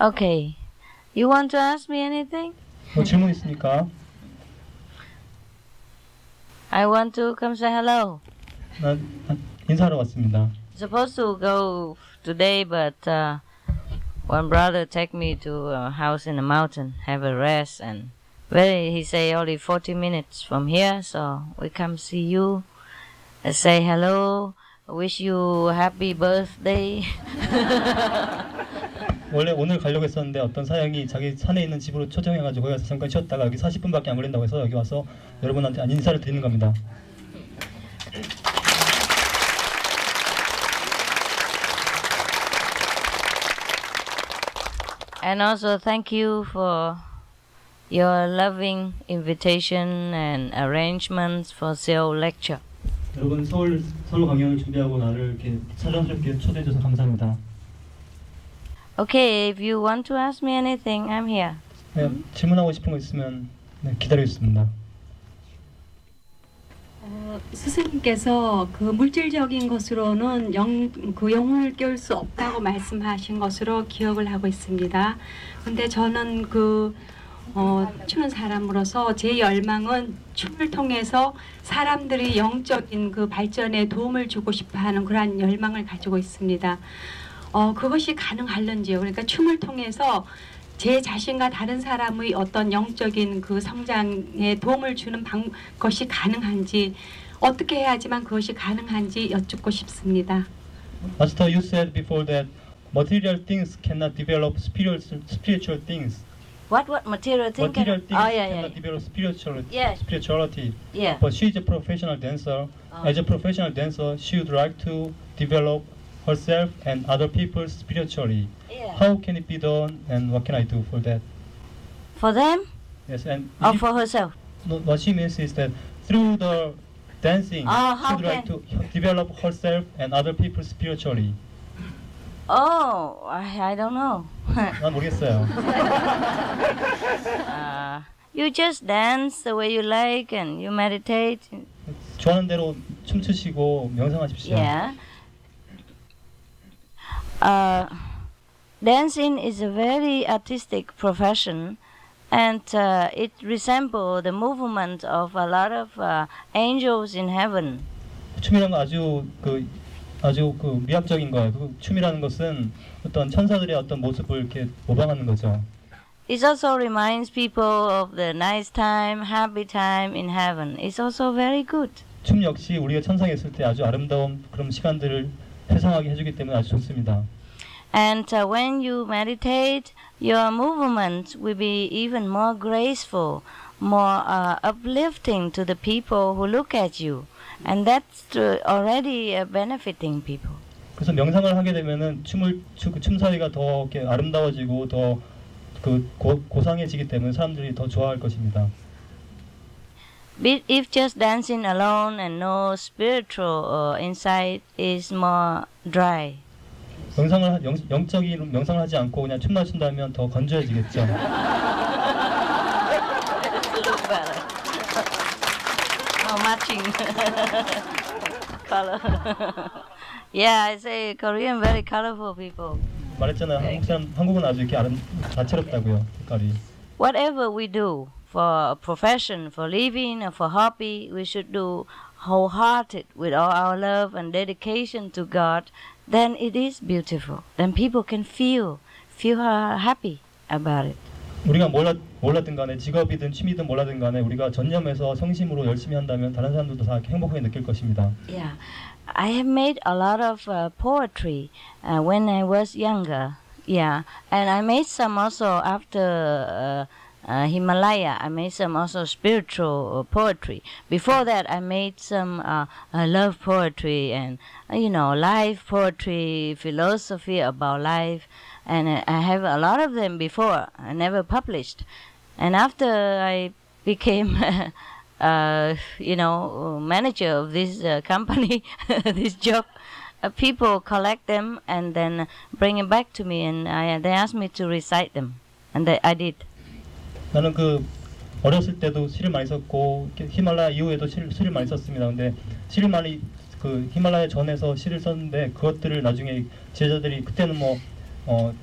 Okay. You want to ask me anything? 뭐 질문 있습니까? I want to come say hello. 나 아, 인사하러 왔습니다. Supposed to go today, but uh, one brother take me to a house in the mountain, have a rest, and very he say only 40 minutes from here, so we come see you, uh, say hello, wish you happy birthday. 원래 오늘 가려고 했었는데 어떤 사양이 자기 산에 있는 집으로 초청해가지고 거기 가서 잠깐 쉬었다가 여기 40분밖에 안 걸린다고 해서 여기 와서 여러분한테 인사를 드리는 겁니다. And also thank you for your loving invitation and arrangements for Seoul lecture. 여러분 서울 서울 강연을 준비하고 나를 이렇게 사랑스럽게 초대해줘서 감사합니다. Okay, if you want to ask me anything, I'm here. 네, 질문하고 싶은 거 있으면 네, 기다리겠습니다. 어, 스승님께서 그 물질적인 것으로는 영, 그 영혼을 깨울 수 없다고 말씀하신 것으로 기억을 하고 있습니다. 근데 저는 그 어, 추는 사람으로서 제 열망은 춤을 통해서 사람들이 영적인 그 발전에 도움을 주고 싶어 하는 그러한 열망을 가지고 있습니다. 어, 그것이 가능할런지요. 그러니까 춤을 통해서 제 자신과 다른 사람의 어떤 영적인 그 성장에 도움을 주는 방, 것이 가능한지 어떻게 해야지만 그것이 가능한지 여쭙고 싶습니다. Master, you said before that material things cannot develop spiritual spiritual things. What what material thing? Material things oh yeah, cannot yeah, develop spiritual Yeah. spirituality. yeah. But she is a professional dancer. Oh. As a professional dancer, she would like to develop herself and other people spiritually. yeah. How can it be done, and what can I do for that? For them Yes, and or if- for herself? no, what she means is that through the dancing, Oh, she how would like to can- develop herself and other people spiritually. Oh, I, I don't know. 난 모르겠어요. uh, you just dance the way you like and you meditate. 좋아하는 대로 춤추시고 명상하십시오. Yeah. Uh, dancing is a very artistic profession, and uh, it resembles the movement of a lot of uh, angels in heaven. 춤이라는 건 아주 그 아주 그 미학적인 거예요. 그 춤이라는 것은 어떤 천사들의 어떤 모습을 이렇게 모방하는 거죠. It also reminds people of the nice time, happy time in heaven. It's also very good. 춤 역시 우리가 천상에 있을 때 아주 아름다운 그런 시간들을 회상하게 해주기 때문에 아주 좋습니다. And uh, when you meditate, your movements will be even more graceful, more uh, uplifting to the people who look at you. And that's uh, already uh, benefiting people. 그래서 명상을 하게 되면은 춤을 추- 그 춤사위가 더 이렇게 아름다워지고 더그 고상해지기 때문에 사람들이 더 좋아할 것입니다. But if just dancing alone and no spiritual uh, insight is more dry. 명상을 하- 영, 영적인 명상을 하지 않고 그냥 춤만 춘다면 더 건조해지겠죠. look better. oh, matching color. yeah, I say Korean very colorful people. 말했잖아요. 한국 사람 한국은 아주 이렇게 아름 다채롭다고요. 색깔이. Whatever we do for a profession, for living, or for hobby, we should do wholehearted with all our love and dedication to God. Then it is beautiful. Then people can feel feel uh, happy about it. 우리가 몰라 몰랐든 간에 직업이든 취미든 몰라든 간에 우리가 전념해서 성심으로 열심히 한다면 다른 사람들도 다 행복하게 느낄 것입니다. Yeah, I have made a lot of uh, poetry uh, when I was younger. Yeah, and I made some also after uh, uh, Himalaya. I made some also spiritual uh, poetry. Before that, I made some uh, uh, love poetry and uh, you know life poetry, philosophy about life, and I have a lot of them before. I never published, and after I became. uh, you know, manager of this uh, company, this job, uh, people collect them and then bring it back to me, and I, they asked me to recite them, and they, I did. 나는 그 어렸을 때도 시를 많이 썼고 히말라야 이후에도 시를, 시를 많이 썼습니다. 근데 시를 많이 그 히말라야 전에서 시를 썼는데 그것들을 나중에 제자들이 그때는 뭐 어,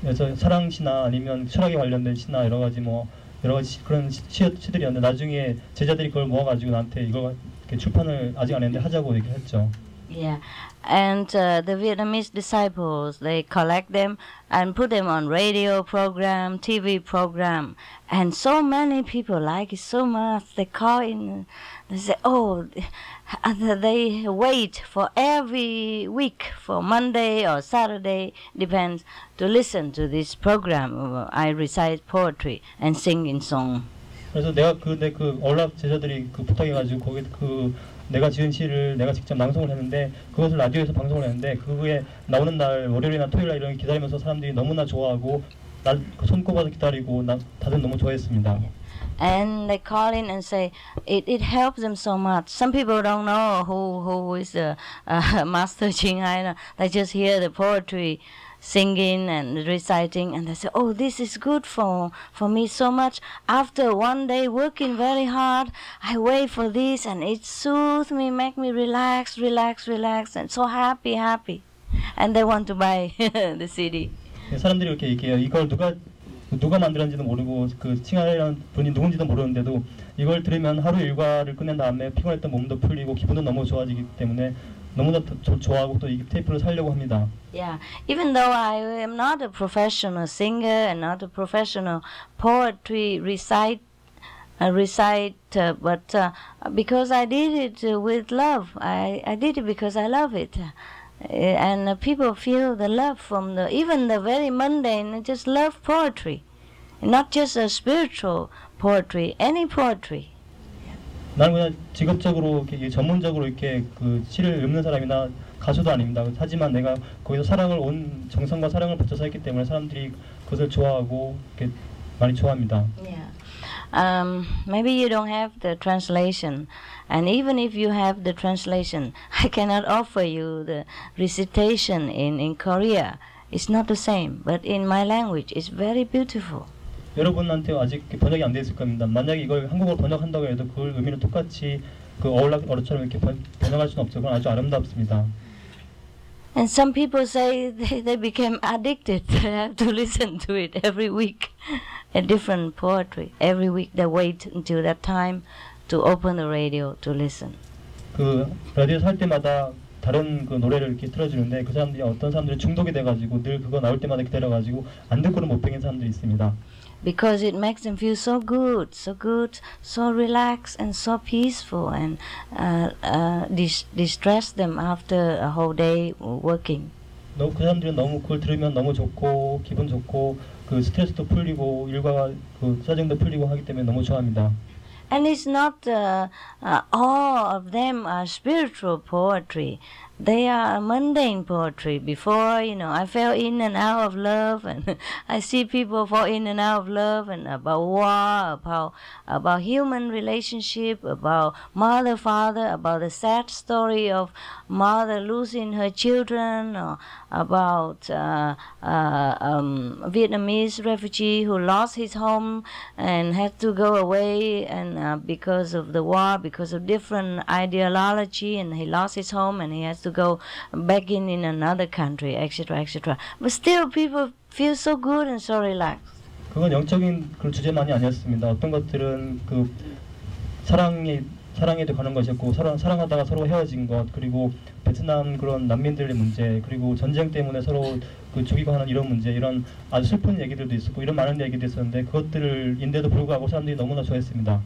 그래서 사랑 시나 아니면 철학에 관련된 시나 여러 가지 뭐 여러 가지 시- 그런 시들이었는데 나중에 제자들이 그걸 모아가지고 나한테 이거 출판을 아직 안 했는데 하자고 얘기를 했죠. Yeah, and uh, the Vietnamese disciples they collect them and put them on radio program, TV program, and so many people like it so much. They call in, they say, "Oh," and they wait for every week for Monday or Saturday, depends, to listen to this program. I recite poetry and sing in song. 그래서 내가 그내 그 얼랍 제자들이 그 부탁해가지고 거기 그 내가 지은 시를 내가 직접 낭송을 했는데 그것을 라디오에서 방송을 했는데 그게 나오는 날 월요일이나 토요일 날 이런 게 기다리면서 사람들이 너무나 좋아하고 날 손꼽아서 기다리고 나, 다들 너무 좋아했습니다. and they call in and say it, it helps them so much. Some people don't know who who is the uh, master Ching Hai. They just hear the poetry singing and reciting and they say oh this is good for for me so much after one day working very hard i wait for this and it soothes me make me relax relax relax and so happy happy and they want to buy the cd 사람들이 이렇게 얘기해요. 이걸 누가 누가 만들었는지도 모르고 그 칭하이라는 분이 누군지도 모르는데도 이걸 들으면 하루 일과를 끝낸 다음에 피곤했던 몸도 풀리고 기분도 너무 좋아지기 때문에 너무나 더 조- 좋아하고 또 이 테이프를 살려고 합니다. Yeah, even though I am not a professional singer and not a professional poetry recite, uh, recite, uh, but uh, because I did it uh, with love, I, I did it because I love it, uh, and uh, people feel the love from the even the very mundane. they Just love poetry, not just a spiritual poetry, any poetry. 나는 그냥 직업적으로 이렇게 전문적으로 이렇게 그 시를 읊는 사람이나 가수도 아닙니다. 하지만 내가 거기서 사랑을 온 정성과 사랑을 바쳐서 했기 때문에 사람들이 그것을 좋아하고 이렇게 많이 좋아합니다. Yeah. Um, maybe you don't have the translation, and even if you have the translation, I cannot offer you the recitation in, in Korea. It's not the same, but in my language, it's very beautiful. 여러분한테 아직 번역이 안 돼 있을 겁니다. 만약에 이걸 한국어로 번역한다고 해도 그 의미는 똑같이 그 어울락 어처럼 이렇게 번, 번역할 수는 없죠. 그건 아주 아름답습니다. And some people say they, they became addicted. They have to listen to it every week, a different poetry. Every week they wait until that time to open the radio to listen. 그 라디오 살 때마다 다른 그 노래를 이렇게 틀어주는데 그 사람들이 어떤 사람들이 중독이 돼가지고 늘 그거 나올 때마다 기다려가지고 안 듣고는 못 베긴 사람들이 있습니다. because it makes them feel so good, so good, so relaxed and so peaceful, and uh, uh, dis- distress them after a whole day working. 너무 그 사람들은 너무 그걸 들으면 너무 좋고 기분 좋고 그 스트레스도 풀리고 일과 그 짜증도 풀리고 하기 때문에 너무 좋아합니다. And it's not uh, uh, all of them are spiritual poetry. They are mundane poetry. Before, you know, I fell in and out of love, and I see people fall in and out of love, and about war, about about human relationship, about mother, father, about the sad story of mother losing her children, or about uh, uh, um, Vietnamese refugee who lost his home and had to go away, and uh, because of the war, because of different ideology, and he lost his home, and he has to go in in another country, etc., etc. But still, people feel so good and so relaxed. 그건 영적인 그 주제만이 아니었습니다. 어떤 것들은 그 사랑이 사랑에도 가는 것이었고 사랑 사랑하다가 서로 헤어진 것 그리고 베트남 그런 난민들의 문제 그리고 전쟁 때문에 서로 그 죽이고 하는 이런 문제 이런 아주 슬픈 얘기들도 있었고 이런 많은 얘기도 있었는데 그것들을 인데도 불구하고 사람들이 너무나 좋아했습니다.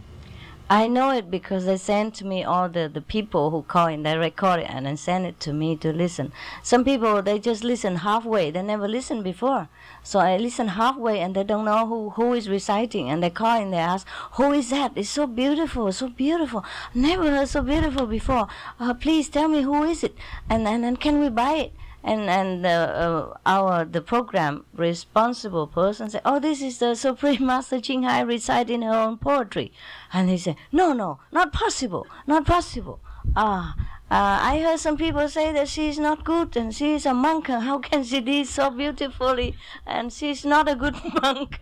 I know it because they sent to me all the, the people who call in, they record it and then send it to me to listen. Some people, they just listen halfway. They never listened before. So I listen halfway and they don't know who, who is reciting. And they call in, they ask, who is that? It's so beautiful, so beautiful. Never heard so beautiful before. Uh, please tell me who is it? And, and, and can we buy it? And and uh, our the program responsible person said, "Oh, this is the Supreme Master Ching Hai reciting her own poetry," and he said, "No, no, not possible, not possible." Ah. Uh, I heard some people say that she is not good and she is a monk. How can she do so beautifully? And she is not a good monk.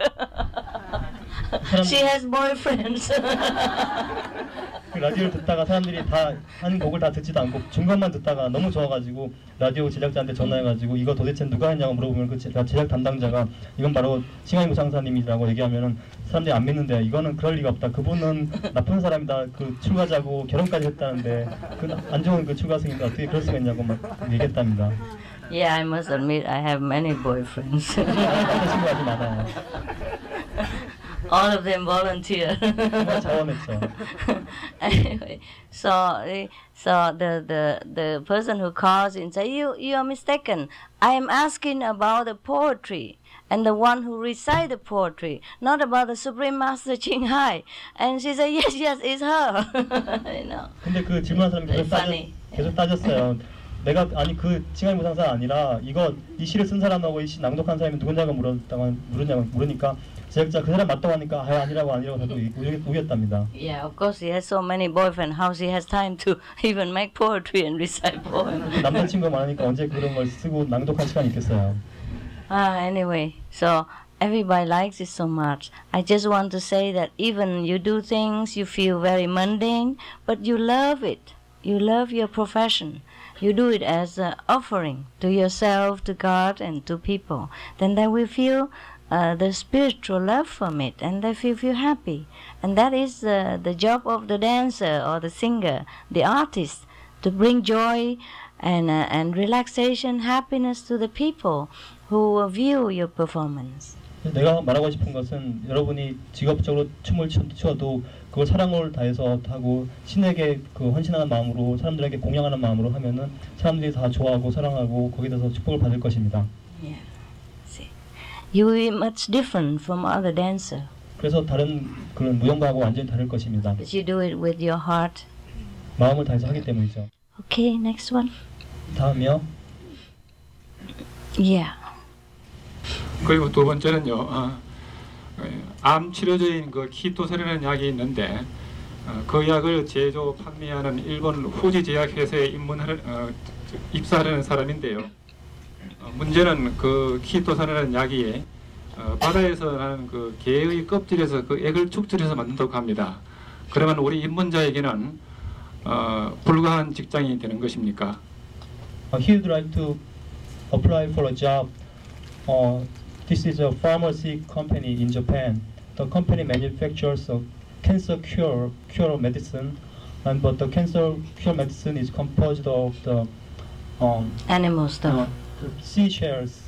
She has boyfriends. 그 라디오를 듣다가 사람들이 다 한 곡을 다 듣지도 않고 중간만 듣다가 너무 좋아가지고 라디오 제작자한테 전화해가지고 이거 도대체 누가 했냐고 물어보면 그 제- 제작 담당자가 이건 바로 칭하이 무상사님이라고 얘기하면은 사람들이 안 믿는데 이거는 그럴 리가 없다. 그분은 나쁜 사람이다. 그 출가자고 결혼까지 했다는데 그 안 좋은 그 출가생인데 어떻게 그럴 수가 있냐고 막 얘기했답니다. Yeah, I must admit I have many boyfriends. 남자 친구가 아주 많아요. All of them volunteer. 정말 자원했죠. anyway, so eh, so the, the the person who calls in say you you are mistaken. I am asking about the poetry and the one who recite the poetry, not about the Supreme Master Ching Hai. And she said yes yes it's her. you know. 근데 그 질문한 사람이 계속, Very 따져, funny. 계속 따졌어요. 내가 아니 그 칭하이 무상사 아니라 이거 이 시를 쓴 사람하고 이 시 낭독한 사람이 누구냐고 물었다고 물었냐고 물으니까 제작자 그 사람 맞다고 하니까 아 아니라고 아니라고 자꾸 우겼- 우겼답니다. Yeah, of course he has so many boyfriends. How she has time to even make poetry and recite poems? 남자친구가 많으니까 언제 그런 걸 쓰고 낭독할 시간이 있겠어요. Ah, anyway, so everybody likes it so much. I just want to say that even you do things you feel very mundane, but you love it. You love your profession. You do it as an offering to yourself, to God, and to people. Then they will feel uh, the spiritual love from it, and they feel feel happy. And that is uh, the job of the dancer or the singer, the artist, to bring joy and uh, and relaxation, happiness to the people who view your performance. 내가 말하고 싶은 것은 여러분이 직업적으로 춤을 추- 추어도 그걸 사랑을 다해서 하고 신에게 그 헌신하는 마음으로 사람들에게 공양하는 마음으로 하면은 사람들이 다 좋아하고 사랑하고 거기에 대해서 축복을 받을 것입니다. You will be much different from other dancer, 그래서 다른 그런 무용가하고 완전히 다를 것입니다. but you do it with your heart. 마음을 다해서 하기 때문이죠. Okay, next one. 다음이요. Yeah. 그리고 두 번째는요. 어, 어, 암 치료제인 그 키토세라는 약이 있는데 어, 그 약을 제조 판매하는 일본 후지 제약 회사에 입문하는 어, 입사하는 사람인데요. 어, 문제는 그 키토세라는 약이 어, 바다에서 나는 그 개의 껍질에서 그 액을 축출해서 만든다고 합니다. 그러면 우리 입문자에게는 어, 불가한 직장이 되는 것입니까? Uh, he would like to apply for a job. Uh, this is a pharmacy company in Japan. The company manufactures a cancer cure cure medicine, and but the cancer cure medicine is composed of the um, Animal uh, stuff. the seashells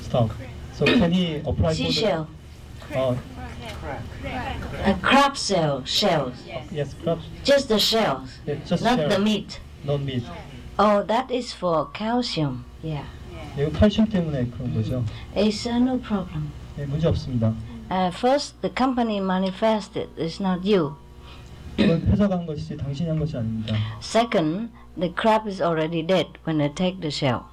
stuff. So can he apply Seashell. for the? Uh, A crab shell, shells. yes, crabs. Just the shells, Yeah, just not shell, the meat. not meat. Oh, that is for calcium. Yeah. 이거 칼슘 때문에 그런 거죠. It's uh, no problem. 예, 문제 없습니다. Uh, first, the company manifested. It's not you. 이건 회사가 한 것이지 당신이 한 것이 아닙니다. Second, the crab is already dead when they take the shell.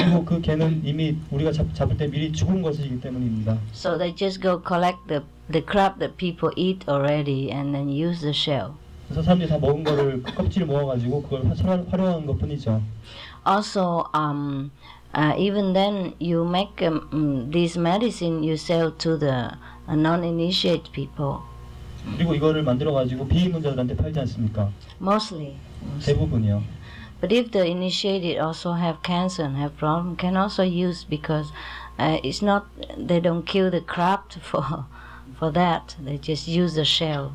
그리고 그 개는 이미 우리가 잡, 잡을 때 미리 죽은 것이기 때문입니다. So they just go collect the, the crab that people eat already and then use the shell. 그래서 사람들이 다 먹은 거를 그 껍질 모아가지고 그걸 활용- 활용한 것뿐이죠. Also, um, uh, even then, you make um, mm, this medicine you sell to the uh, non-initiate people, 그리고 이거를 만들어 가지고 비입문자들한테 팔지 않습니까? mostly. 대부분이요. But if the initiated also have cancer and have problem, can also use because uh, it's not they don't kill the crab for for that. They just use the shell.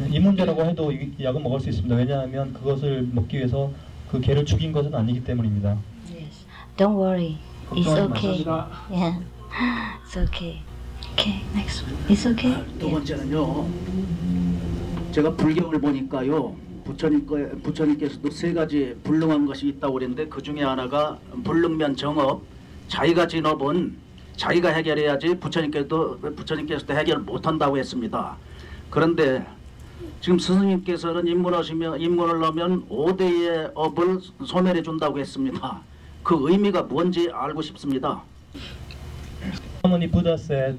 입문자라고 해도 이 이 약은 먹을 수 있습니다. 왜냐하면 그것을 먹기 위해서 그 개를 죽인 것은 아니기 때문입니다. Yes. Don't worry. It's 걱정하지 okay. Yeah. It's okay. Okay. Next one. It's okay. 두 Yeah. 번째는요. 제가 불경을 보니까요. 부처님 거 부처님께서도 세 가지 불능한 것이 있다고 그랬는데 그 중에 하나가 불능면 정업, 자기가 진업은 자기가 해결해야지 부처님께도 부처님께서도 해결 못한다고 했습니다. 그런데 지금 스승님께서는 입문하시면 입문을 하면 5대의 업을 소멸해 준다고 했습니다. 그 의미가 뭔지 알고 싶습니다. Harmony Buddha said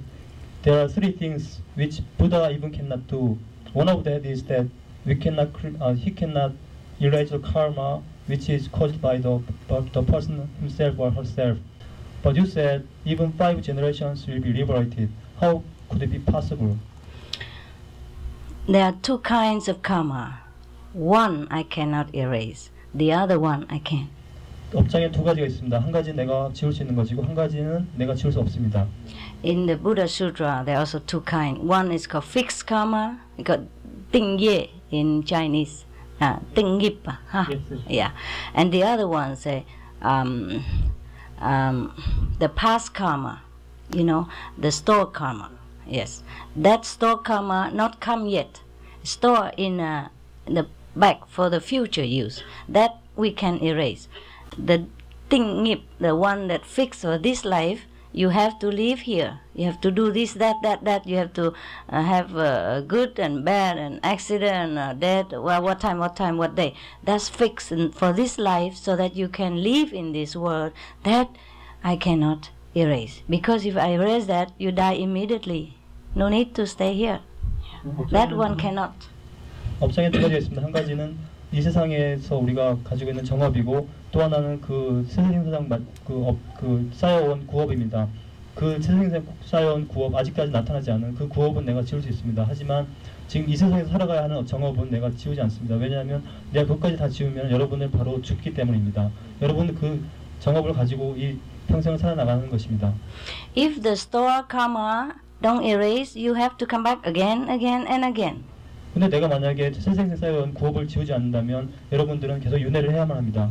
there are three things which Buddha even cannot do. One of that is that we cannot, cre- uh, he cannot erase the karma which is caused by the, by the person himself or herself. But you said even five generations will be liberated. How could it be possible? there are two kinds of karma. One I cannot erase, the other one I can. 업장에 두 가지가 있습니다. 한 가지는 내가 지울 수 있는 것이고 한 가지는 내가 지울 수 없습니다. In the Buddha Sutra, there are also two kinds. One is called fixed karma, we got ting ye in Chinese, uh, ting yip, huh? Yes, yes. yeah. And the other one say um, um, the past karma, you know, the store karma. Yes, that store karma not come yet. Store in, uh, the back for the future use. That we can erase. The thing, the one that fixed for this life, you have to live here. You have to do this, that, that, that. You have to uh, have uh, good and bad and accident, uh, death. Well, what time, what time, what day. That's fixed in, for this life, so that you can live in this world. That I cannot erase because if I erase that, you die immediately. No need to stay here. That one cannot. 업장에 두 가지가 있습니다. 한 가지는 이 세상에서 우리가 가지고 있는 정업이고 또 하나는 그 세상상 그, 업, 그 쌓여온 구업입니다. 그 세상에 쌓여온 구업 아직까지 나타나지 않은 그 구업은 내가 지울 수 있습니다. 하지만 지금 이 세상에서 살아가야 하는 정업은 내가 지우지 않습니다. 왜냐하면 내가 그것까지 다 지우면 여러분을 바로 죽기 때문입니다. 여러분은 그 정업을 가지고 이 평생을 살아나가는 것입니다. If the store karma don't erase, you have to come back again, again, and again. 근데 내가 만약에 세상에 쌓여온 구업을 지우지 않는다면 여러분들은 계속 윤회를 해야만 합니다.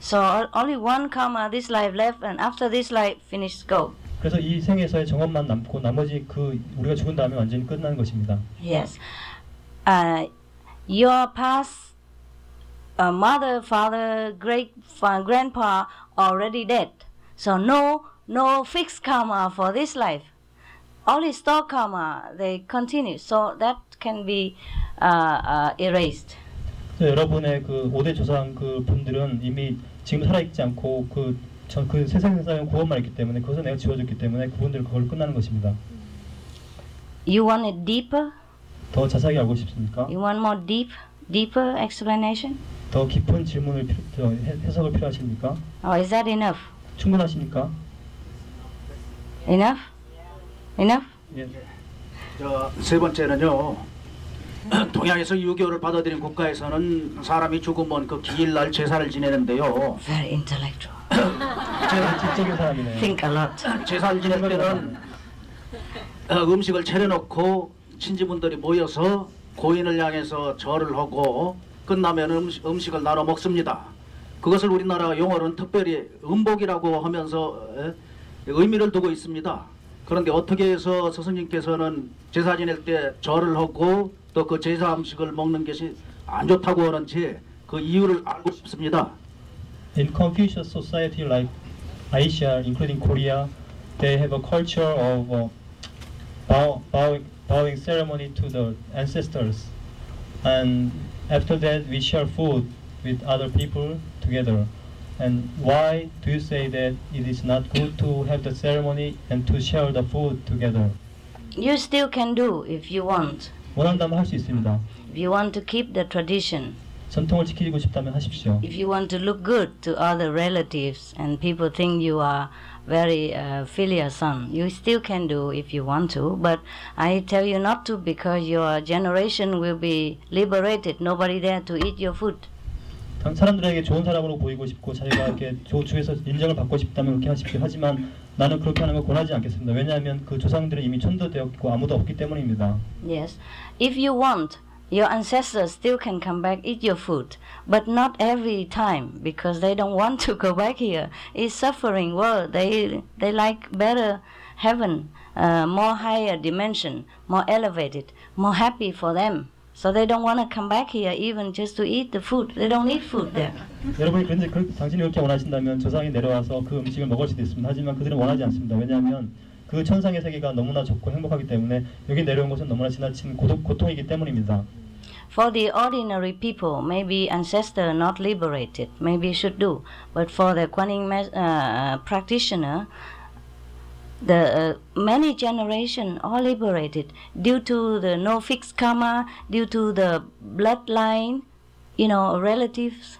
So only one karma this life left, and after this life, finish, go. 그래서 이 생에서의 정업만 남고 나머지 그 우리가 죽은 다음에 완전히 끝나는 것입니다. Yes. Uh, your past uh, mother, father, great grandpa already dead. So no, no fixed karma for this life. Only store karma they continue. So that can be uh, uh, erased. 여러분의 그 5대 조상 그 분들은 이미 지금 살아있지 않고 그, 전, 그 세상에 쌓여온 구원만 있기 때문에 그것을 내가 지워줬기 때문에 그분들 그걸 끝나는 것입니다. You want it deeper? 더 자세하게 알고 싶습니까? You want more deep, deeper explanation? 더 깊은 질문을 필요- 저 해- 해석을 필요하십니까? Or is that enough? 충분하십니까? Enough? Enough? 예. 저세 번째는요. 동양에서 유교를 받아들인 국가에서는 사람이 죽으면 그 기일날 제사를 지내는데요. Very intellectual. 제가 지적인 사람이네요. Think a lot. 제사를 지낼 때는 어, 음식을 차려놓고 친지분들이 모여서 고인을 향해서 절을 하고 끝나면 음식, 음식을 나눠 먹습니다. 그것을 우리나라 용어는 특별히 음복이라고 하면서 에, 의미를 두고 있습니다. 그런데 어떻게 해서 스승님께서는 제사 지낼 때 절을 하고 또 그 제사 음식을 먹는 것이 안 좋다고 하는지 그 이유를 알고 싶습니다. In Confucius society like Asia, including Korea, they have a culture of uh, bow, bowing, bowing ceremony to the ancestors, and after that we share food with other people together. And why do you say that it is not good to have the ceremony and to share the food together? You still can do if you want. 원한다면 할 수 있습니다. If you want to keep the tradition, 전통을 지키고 싶다면 하십시오. if you want to look good to other relatives and people think you are very uh, filial son, you still can do if you want to. But I tell you not to because your generation will be liberated. Nobody there to eat your food. 당- 사람들에게 좋은 사람으로 보이고 싶고 자기가 이렇게 조, 주에서 인정을 받고 싶다면 그렇게 하십시오. 하지만 나는 그렇게 하는 걸 권하지 않겠습니다. 왜냐하면 그 조상들은 이미 천도되었고 아무도 없기 때문입니다. Yes. If you want, your ancestors still can come back eat your food, but not every time because they don't want to go back here. It's suffering world. They they like better heaven, uh, more higher dimension, more elevated, more happy for them. So they don't want to come back here even just to eat the food. They don't eat food there. 여러분이 그런데 그, 당신이 그렇게 원하신다면 조상이 내려와서 그 음식을 먹을 수도 있습니다. 하지만 그들은 원하지 않습니다. 왜냐하면 그 천상의 세계가 너무나 좋고 행복하기 때문에 여기 내려온 것은 너무나 지나친 고독, 고통이기 때문입니다. For the ordinary people, maybe ancestor not liberated, maybe should do. But for the Kuan Yin mes- uh, practitioner, the uh, many generation all liberated due to the no fixed karma, due to the bloodline, you know, relatives.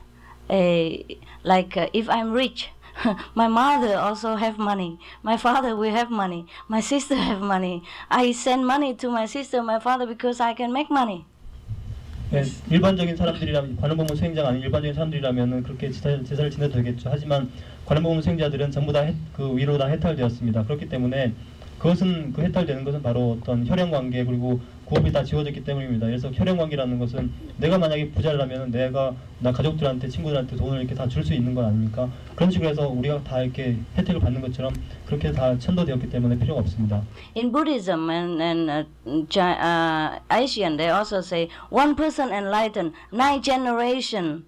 Uh, like uh, if I'm rich, my mother also have money. My father will have money. My sister have money. I send money to my sister, my father because I can make money. 네, 일반적인 사람들이라면 관음법문 수행자가 아닌 일반적인 사람들이라면은 그렇게 제사, 제사를 지내도 되겠죠. 하지만 수행자들은 전부 다 그 위로 다 해탈되었습니다. 그렇기 때문에 그것은 그 해탈되는 것은 바로 어떤 혈연 관계 그리고 구업이 다 지워졌기 때문입니다. 그래서 혈연 관계라는 것은 내가 만약에 부자라면 내가 나 가족들한테 친구들한테 돈을 이렇게 다 줄 수 있는 건 아닙니까? 그런 식으로 해서 우리가 다 이렇게 혜택을 받는 것처럼 그렇게 다 천도되었기 때문에 필요가 없습니다. In Buddhism and, and uh, uh, Asian, they also say one person enlightened, nine generation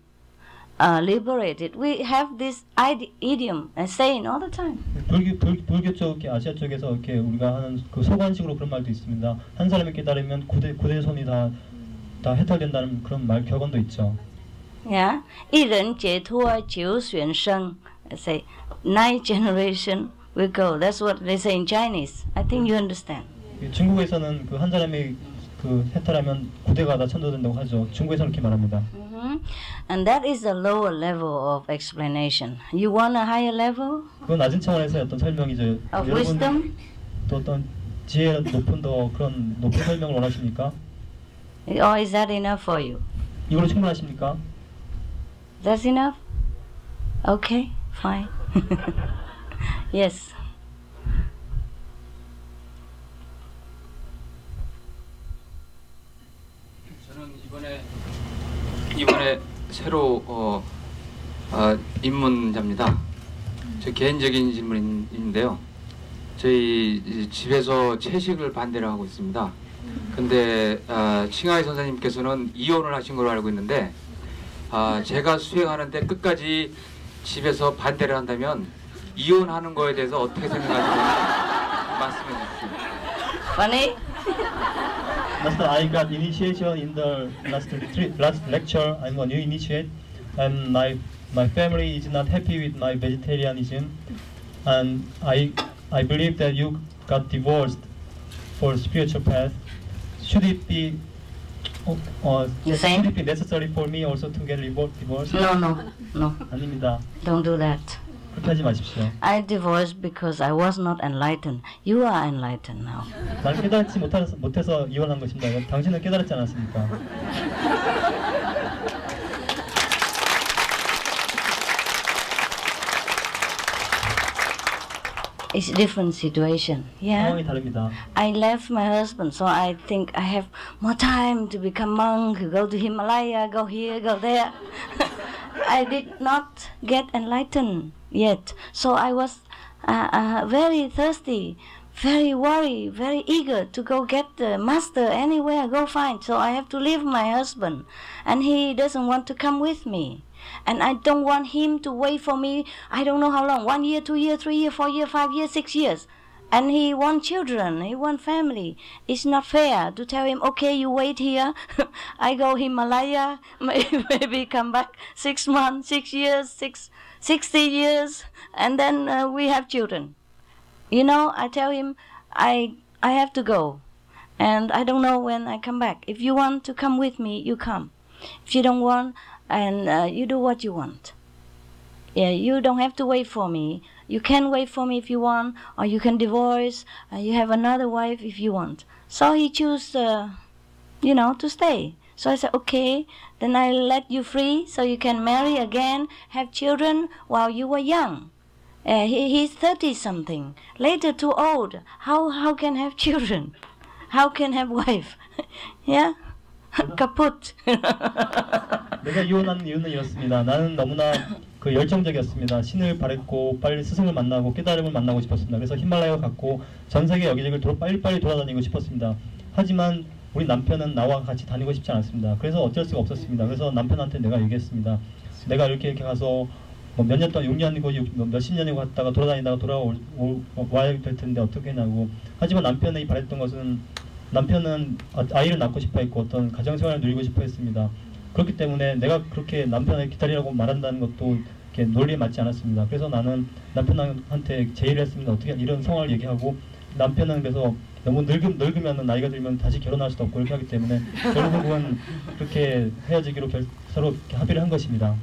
uh, liberated. We have this ide- idiom and saying all the time. 불교, 불, 불교 쪽, 이렇게 아시아 쪽에서 이렇게 우리가 하는 그 소관식으로 그런 말도 있습니다. 한 사람이 깨달으면 고대 고대 손이 다, 다 해탈된다는 그런 말 격언도 있죠. Yeah, 一人解脱九玄生. I say nine generation will go. That's what they say in Chinese. I think you understand. 중국에서는 그 한 사람이 그 해탈하면 고대가 다 천도된다고 하죠. 중국에서는 그렇게 말합니다. hmm And that is the lower level of explanation. You want a higher level 그건 낮은 차원에서의 어떤 설명이죠. of wisdom? 또 어떤 지혜 높은 더 그런 높은 설명을 원하십니까? Or is that enough for you? 이걸로 충분하십니까? That's enough? Okay, fine. yes. 이번에 이번에 새로 어, 어, 입문자입니다. 제 개인적인 질문인데요. 저희 이 집에서 채식을 반대를 하고 있습니다. 근데 아, 칭하이 선생님께서는 이혼을 하신 걸로 알고 있는데 아, 제가 수행하는데 끝까지 집에서 반대를 한다면 이혼하는 거에 대해서 어떻게 생각하시는지 말씀해 주십시오. Master, I got initiation in the last retreat, last lecture. I'm a new initiate, and my my family is not happy with my vegetarianism, and I I believe that you got divorced for spiritual path. Should it be uh, uh, The same? should it be necessary for me also to get revol- divorced? No, no, no. 아닙니다. Don't do that. 그렇게 하지 마십시오. I divorced because I was not enlightened. You are enlightened now. 난 깨달지 못해서, 못해서 이혼한 것입니다. 당신은 깨달았지 않았습니까? It's a different situation. Yeah. 상황이 다릅니다. I left my husband, so I think I have more time to become monk, go to Himalaya, go here, go there. I did not get enlightened yet, so I was uh, uh, very thirsty, very worried, very eager to go get the master anywhere, go find. So I have to leave my husband, and he doesn't want to come with me. And I don't want him to wait for me. I don't know how long one year, two year, three year, four year, five years, six years and he want children he want family it's not fair to tell him okay you wait here i go himalaya maybe, maybe come back six months six years six 60 years and then uh, we have children you know i tell him i i have to go and i don't know when i come back if you want to come with me you come if you don't want and uh, you do what you want yeah, you don't have to wait for me. You can wait for me if you want, or you can divorce. Uh, you have another wife if you want. So he chose, uh, you know, to stay. So I said, okay, then I let you free, so you can marry again, have children while you were young. Uh, he, he's thirty something. Later, too old. How how can have children? How can have wife? yeah, kaput. 내가 이혼한 이유는 이렇습니다. 나는 너무나 그 열정적이었습니다. 신을 바랬고 빨리 스승을 만나고 깨달음을 만나고 싶었습니다. 그래서 히말라야 갔고 전 세계 여기저기를 빨리빨리 돌아다니고 싶었습니다. 하지만 우리 남편은 나와 같이 다니고 싶지 않았습니다. 그래서 어쩔 수가 없었습니다. 그래서 남편한테 내가 얘기했습니다. 내가 이렇게 이렇게 가서 뭐 몇년 동안 6년이고 뭐 몇십 년이고 갔다가 돌아다니다가 돌아올 올- 와야 될 텐데 어떻게 하냐고. 하지만 남편이 바랬던 것은 남편은 아- 아이를 낳고 싶어 했고 어떤 가정 생활을 누리고 싶어 했습니다. 그렇기 때문에 내가 그렇게 남편을 기다리라고 말한다는 것도 이렇게 논리에 맞지 않았습니다. 그래서 나는 남편한테 제의를 했습니다. 어떻게 이런 상황을 얘기하고 남편은 그래서 너무 늙음, 늙으면 나이가 들면 다시 결혼할 수도 없고 이렇게 하기 때문에 결국은 그렇게 헤어지기로 결, 서로 이렇게 합의를 한 것입니다.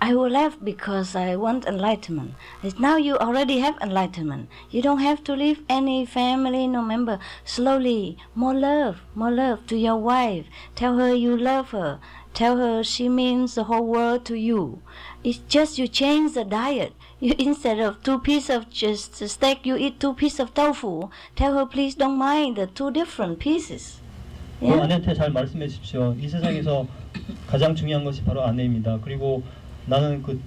I will left because I want enlightenment. It's now you already have enlightenment. You don't have to leave any family, no member. Slowly, more love, more love to your wife. Tell her you love her. Tell her she means the whole world to you. It's just you change the diet. You instead of two pieces of just steak, you eat two pieces of tofu. Tell her please don't mind the two different pieces. 그 Yeah? 아내한테 잘 말씀해 주십시오. 이 세상에서 가장 중요한 것이 바로 아내입니다. 그리고 나는 그,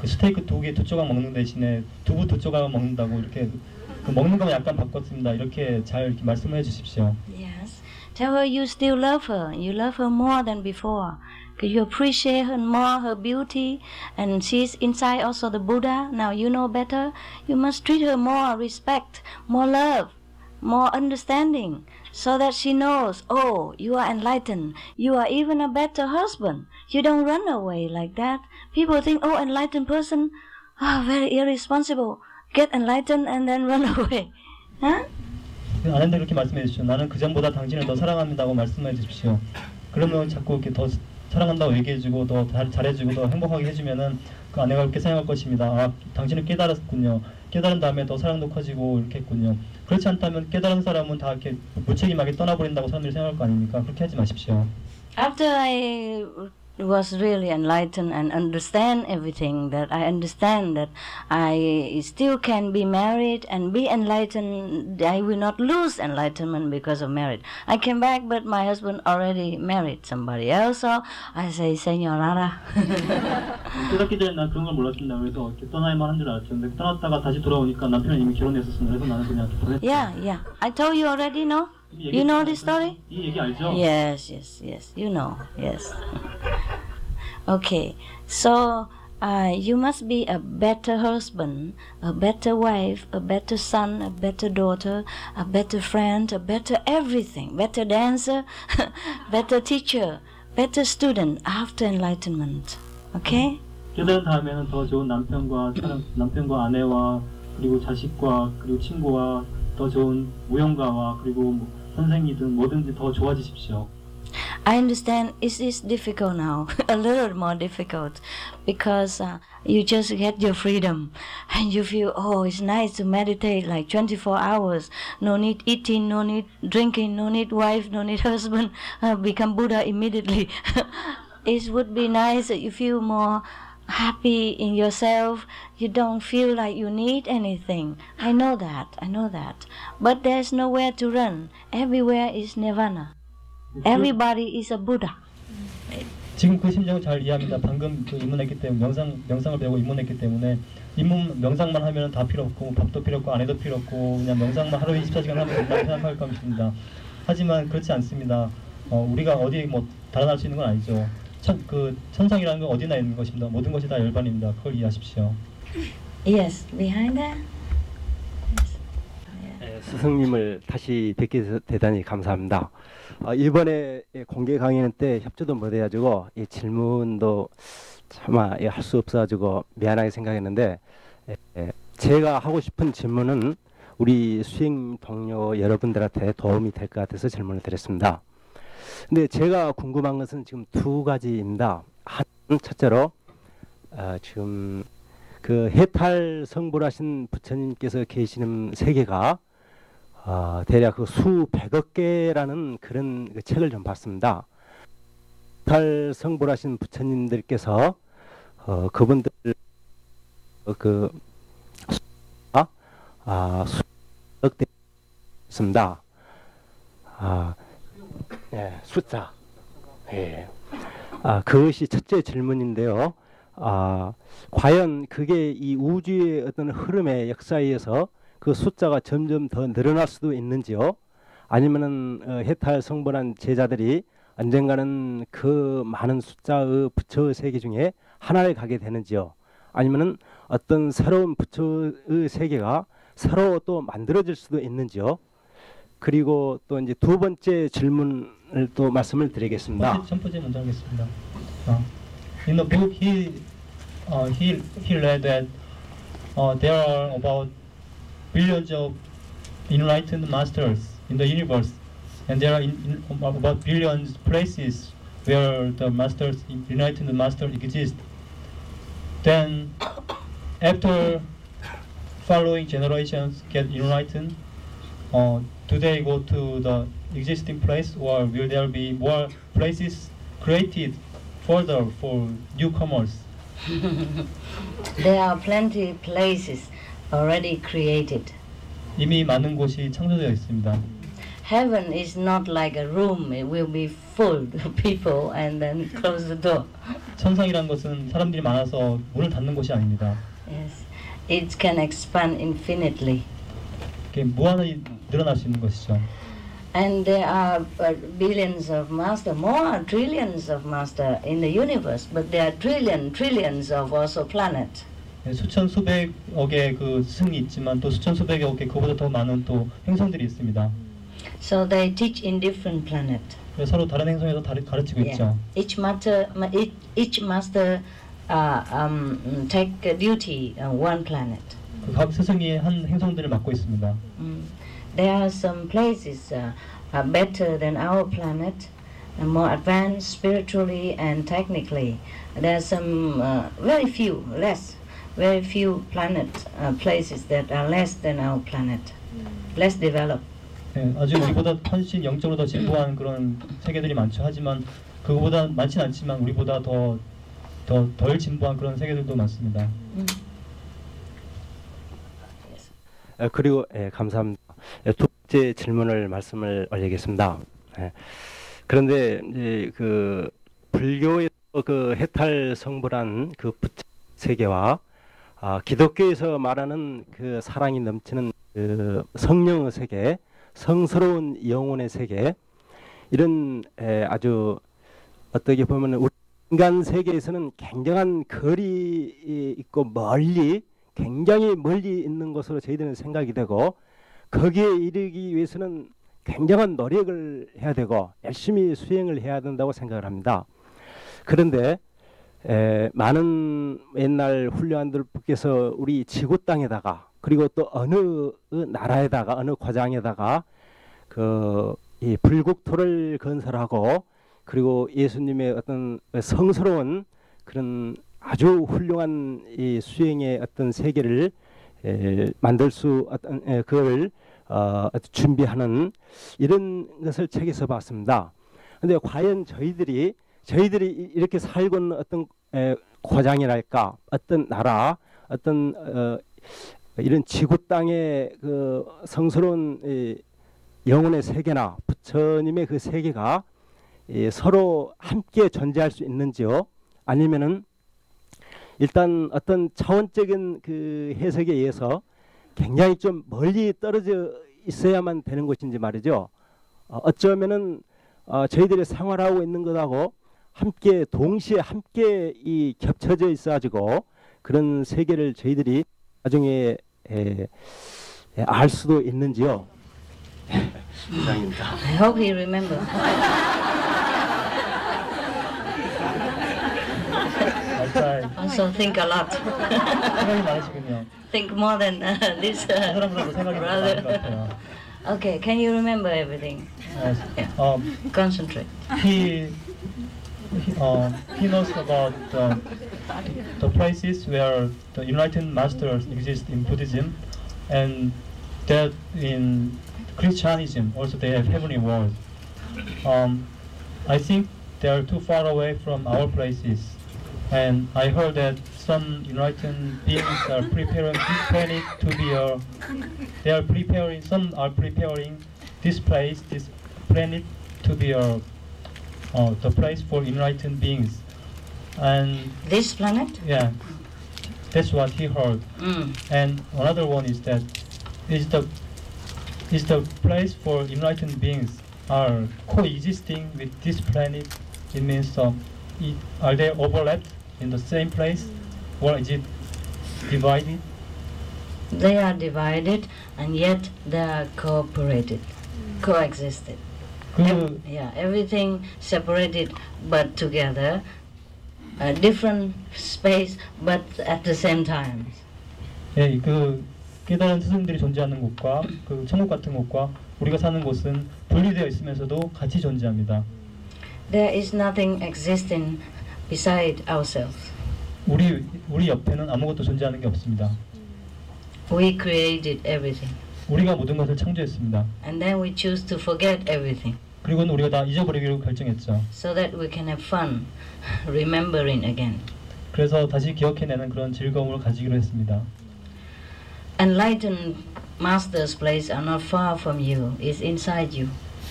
그 스테이크 두 개 두 조각 먹는 대신에 두부 두 조각 먹는다고 이렇게 그 먹는 것만 약간 바꿨습니다. 이렇게 잘 이렇게 말씀을 해 주십시오. Yes. Tell her you still love her. You love her more than before. 'Cause You appreciate her more, her beauty, and she's inside also the Buddha. Now you know better. You must treat her more respect, more love, more understanding, so that she knows, oh, you are enlightened. You are even a better husband. You don't run away like that. People think, oh, enlightened person, ah, very irresponsible. Get enlightened and then run away. Huh? 아내한테 그렇게 말씀해 주십시오. 나는 그 전보다 당신을 더 사랑합니다고 말씀해 주십시오. 그러면 자꾸 이렇게 더 사랑한다고 얘기해주고 더 잘, 잘해주고 더 행복하게 해주면은 그 아내가 그렇게 생각할 것입니다. 아, 당신을 깨달았군요. 깨달은 다음에 더 사랑도 커지고 이렇게 했군요. 그렇지 않다면 깨달은 사람은 다 이렇게 무책임하게 떠나버린다고 사람들이 생각할 거 아닙니까? 그렇게 하지 마십시오. after I was really enlightened and understand everything that I understand that I still can be married and be enlightened I will not lose enlightenment because of marriage I came back but my husband already married somebody else so I say señorara 깨닫기 전에 난 그런 걸 몰랐습니다. 그래서 이렇게 떠나야만 한 줄 알았죠. 근데 떠났다가 다시 돌아오니까 남편은 이미 결혼했었습니다. 그래서 나는 그냥 보냈어요. yeah yeah I told you already no you know this story 이 얘기 알죠? Yes, yes, yes. You know, yes. okay, so uh, you must be a better husband, a better wife, a better son, a better daughter, a better friend, a better everything, better dancer, better teacher, better student after enlightenment. Okay? 깨달은 다음에는 더 좋은 남편과 사람, 남편과 아내와 그리고 자식과 그리고 친구와 더 좋은 무용가와 그리고 뭐 선생이든 뭐든지 더 좋아지십시오. I understand it is difficult now, a little more difficult, because uh, you just get your freedom and you feel, oh, it's nice to meditate like 24 hours. No need eating, no need drinking, no need wife, no need husband. Uh, become Buddha immediately. it would be nice that you feel more happy in yourself. You don't feel like you need anything. I know that, I know that. But there's nowhere to run. Everywhere is nirvana. Everybody is a Buddha. 지금 그 심정을 잘 이해합니다. 방금 그 입문했기 때문에 명상 명상을 배우고 입문했기 때문에 입문 명상만 하면 다 필요 없고 밥도 필요 없고 아내도 필요 없고 그냥 명상만 하루 24시간 하면 된다고 생각할 것입니다. 하지만 그렇지 않습니다. 어, 우리가 어디 뭐 달아날 수 있는 건 아니죠. 천, 그 천상이라는 건 어디나 있는 것입니다. 모든 것이 다 열반입니다. 그걸 이해하십시오. Yes, behind that. 예, 스승님을 다시 뵙게 돼서 대단히 감사합니다. 어, 이번에 예, 공개 강연 때 협조도 못 해가지고 이 질문도 차마 예, 할수 없어가지고 미안하게 생각했는데 예, 예, 제가 하고 싶은 질문은 우리 수행 동료 여러분들한테 도움이 될 것 같아서 질문을 드렸습니다. 근데 제가 궁금한 것은 지금 두 가지입니다. 한 첫째로 어, 지금 그 해탈 성불하신 부처님께서 계시는 세계가 어, 대략 그 수백억 개라는 그런 그 책을 좀 봤습니다. 해탈 성불하신 부처님들께서 어, 그분들 어, 그 아, 있습니다. 아, 예, 숫자. 예. 아, 그것이 첫째 질문인데요. 아, 과연 그게 이 우주의 어떤 흐름의 역사에 의해서 그 숫자가 점점 더 늘어날 수도 있는지요? 아니면은 어, 해탈 성불한 제자들이 언젠가는 그 많은 숫자의 부처의 세계 중에 하나를 가게 되는지요? 아니면은 어떤 새로운 부처의 세계가 새로 또 만들어질 수도 있는지요? 그리고 또 이제 두 번째 질문을 또 말씀을 드리겠습니다. 첫 번째 먼저 하겠습니다. 어. In the book, he uh, he he read that uh, there are about billions of enlightened masters in the universe, and there are in, in, about billions places where the masters, enlightened masters exist. then after following generations get enlightened, uh, do they go to the existing place or will there be more places created further for newcomers? There are plenty places already created. 이미 많은 곳이 창조되어 있습니다. Heaven is not like a room. It will be full of people and then close the door. 천상이란 것은 사람들이 많아서 문을 닫는 곳이 아닙니다. Yes, it can expand infinitely. 무한히 늘어날 수 있는 것이죠. And there are uh, billions of master, more trillions of master in the universe, but there are trillion, trillions of also planet. 네, 수천 수백억의 그 스승이 있지만 또 수천 수백억의 그보다 더 많은 또 행성들이 있습니다. So they teach in different planet. 서로 다른 행성에서 다르, 가르치고 Yeah. 있죠. Each master, ma- each, each master uh, um, take a duty on one planet. 그각 스승이 한 행성들을 맡고 있습니다. Mm. There are some places uh, are better than our planet, and more advanced spiritually and technically. There are some uh, very few, less, very few planet uh, places that are less than our planet, less developed. 네, 아주 우리보다 훨씬 영적으로 더 진보한 그런 세계들이 많죠. 하지만 그거보다 많진 않지만 우리보다 더 더 덜 진보한 그런 세계들도 많습니다. Mm. 에, 그리고 예, 감사합니다. 예, 두 번째 질문을 말씀을 올리겠습니다. 예. 그런데 이제 그 불교의 그 해탈 성불한 그 부처 세계와 아, 기독교에서 말하는 그 사랑이 넘치는 그 성령의 세계, 성스러운 영혼의 세계 이런 에, 아주 어떻게 보면 인간 세계에서는 굉장한 거리 있고 멀리 굉장히 멀리 있는 것으로 저희들은 생각이 되고 거기에 이르기 위해서는 굉장한 노력을 해야 되고 열심히 수행을 해야 된다고 생각을 합니다. 그런데 에, 많은 옛날 훌륭한들 께서 우리 지구 땅에다가 그리고 또 어느 나라에다가 어느 과장에다가 그 이 불국토를 건설하고 그리고 예수님의 어떤 성스러운 그런 아주 훌륭한 이 수행의 어떤 세계를 에, 만들 수 어떤 에, 그걸 어, 준비하는 이런 것을 책에서 봤습니다. 근데 과연 저희들이 저희들이 이- 이렇게 살고 있는 어떤 에, 고장이랄까 어떤 나라 어떤 어, 이런 지구 땅의 그 성스러운 이 영혼의 세계나 부처님의 그 세계가 이 서로 함께 존재할 수 있는지요? 아니면은 일단 어떤 차원적인 그 해석에 의해서 굉장히 좀 멀리 떨어져 있어야만 되는 것인지 말이죠. 어, 어쩌면은 어, 저희들이 생활하고 있는 것하고 함께 동시에 함께 이 겹쳐져 있어가지고 그런 세계를 저희들이 나중에 에, 에, 알 수도 있는지요. 이상입니다. I hope he remember. 알잘 also think a lot. 생각이 많으시군요. think more than uh, this 그 uh, 사람보다도 생각이 많은 것 brother. 같아요. okay, can you remember everything? 어, 어, Concentrate. he he, uh, he knows about the, the places where the enlightened masters exist in Buddhism, and that in Christianism also they have heavenly world. Um, I think they are too far away from our places, and I heard that some enlightened beings are preparing this planet to be a. They are preparing. Some are preparing this place, this planet, to be a uh, the place for enlightened beings. And This planet? yeah, that's what he heard. Mm. And another one is that is the is the place for enlightened beings are coexisting with this planet. It means um, it, are they overlapped in the same place, or is it divided? They are divided and yet they are cooperated, coexisted. 그 Ev- yeah, everything separated but together. A different space but at the same time. 예, 그 깨달은 스승들이 존재하는 곳과 그 천국 같은 곳과 우리가 사는 곳은 분리되어 있으면서도 같이 존재합니다. There is nothing existing beside ourselves. 우리 우리 옆에는 아무것도 존재하는 게 없습니다. We created everything. 우리가 모든 것을 창조했습니다. And then we choose to forget everything 그리고는 우리가 다 잊어버리기로 결정했죠. so that we can have fun remembering again. 그래서 다시 기억해내는 그런 즐거움을 가지기로 했습니다. Enlightened master's place are not far from you, it's inside you.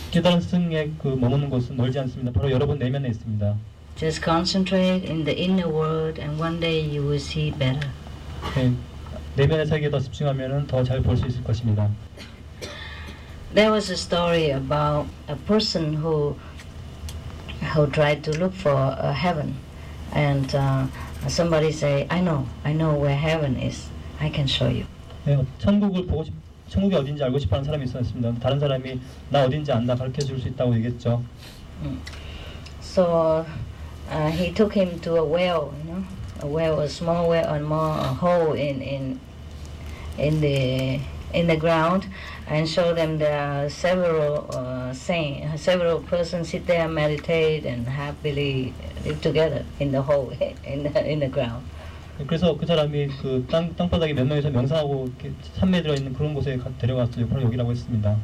깨달은 스승의 그 머무는 곳은 멀지 않습니다. 바로 여러분 내면에 있습니다. Just concentrate in the inner world and one day you will see better. 네, 내면의 세계에 더 집중하면 더 잘 볼 수 있을 것입니다. There was a story about a person who who tried to look for a heaven, and uh, somebody say, "I know, I know where heaven is. I can show you." 네, 천국을 보고 싶, 천국이 어딘지 알고 싶어하는 사람이 있었습니다. 다른 사람이 나 어딘지 안다 가르쳐 줄 수 있다고 얘기했죠. So uh, he took him to a well, you know, a well, a small well, a more a hole in in in the in the ground, and showed them there are several uh, saint, several persons sit there, meditate, and happily live together in the hole in the, in the ground. 그래서 그 사람이 그 땅 땅바닥에 몇 명이서 명상하고 이렇게 산매에 들어 있는 그런 곳에 가, 데려갔어요. 바로 여기라고 했습니다.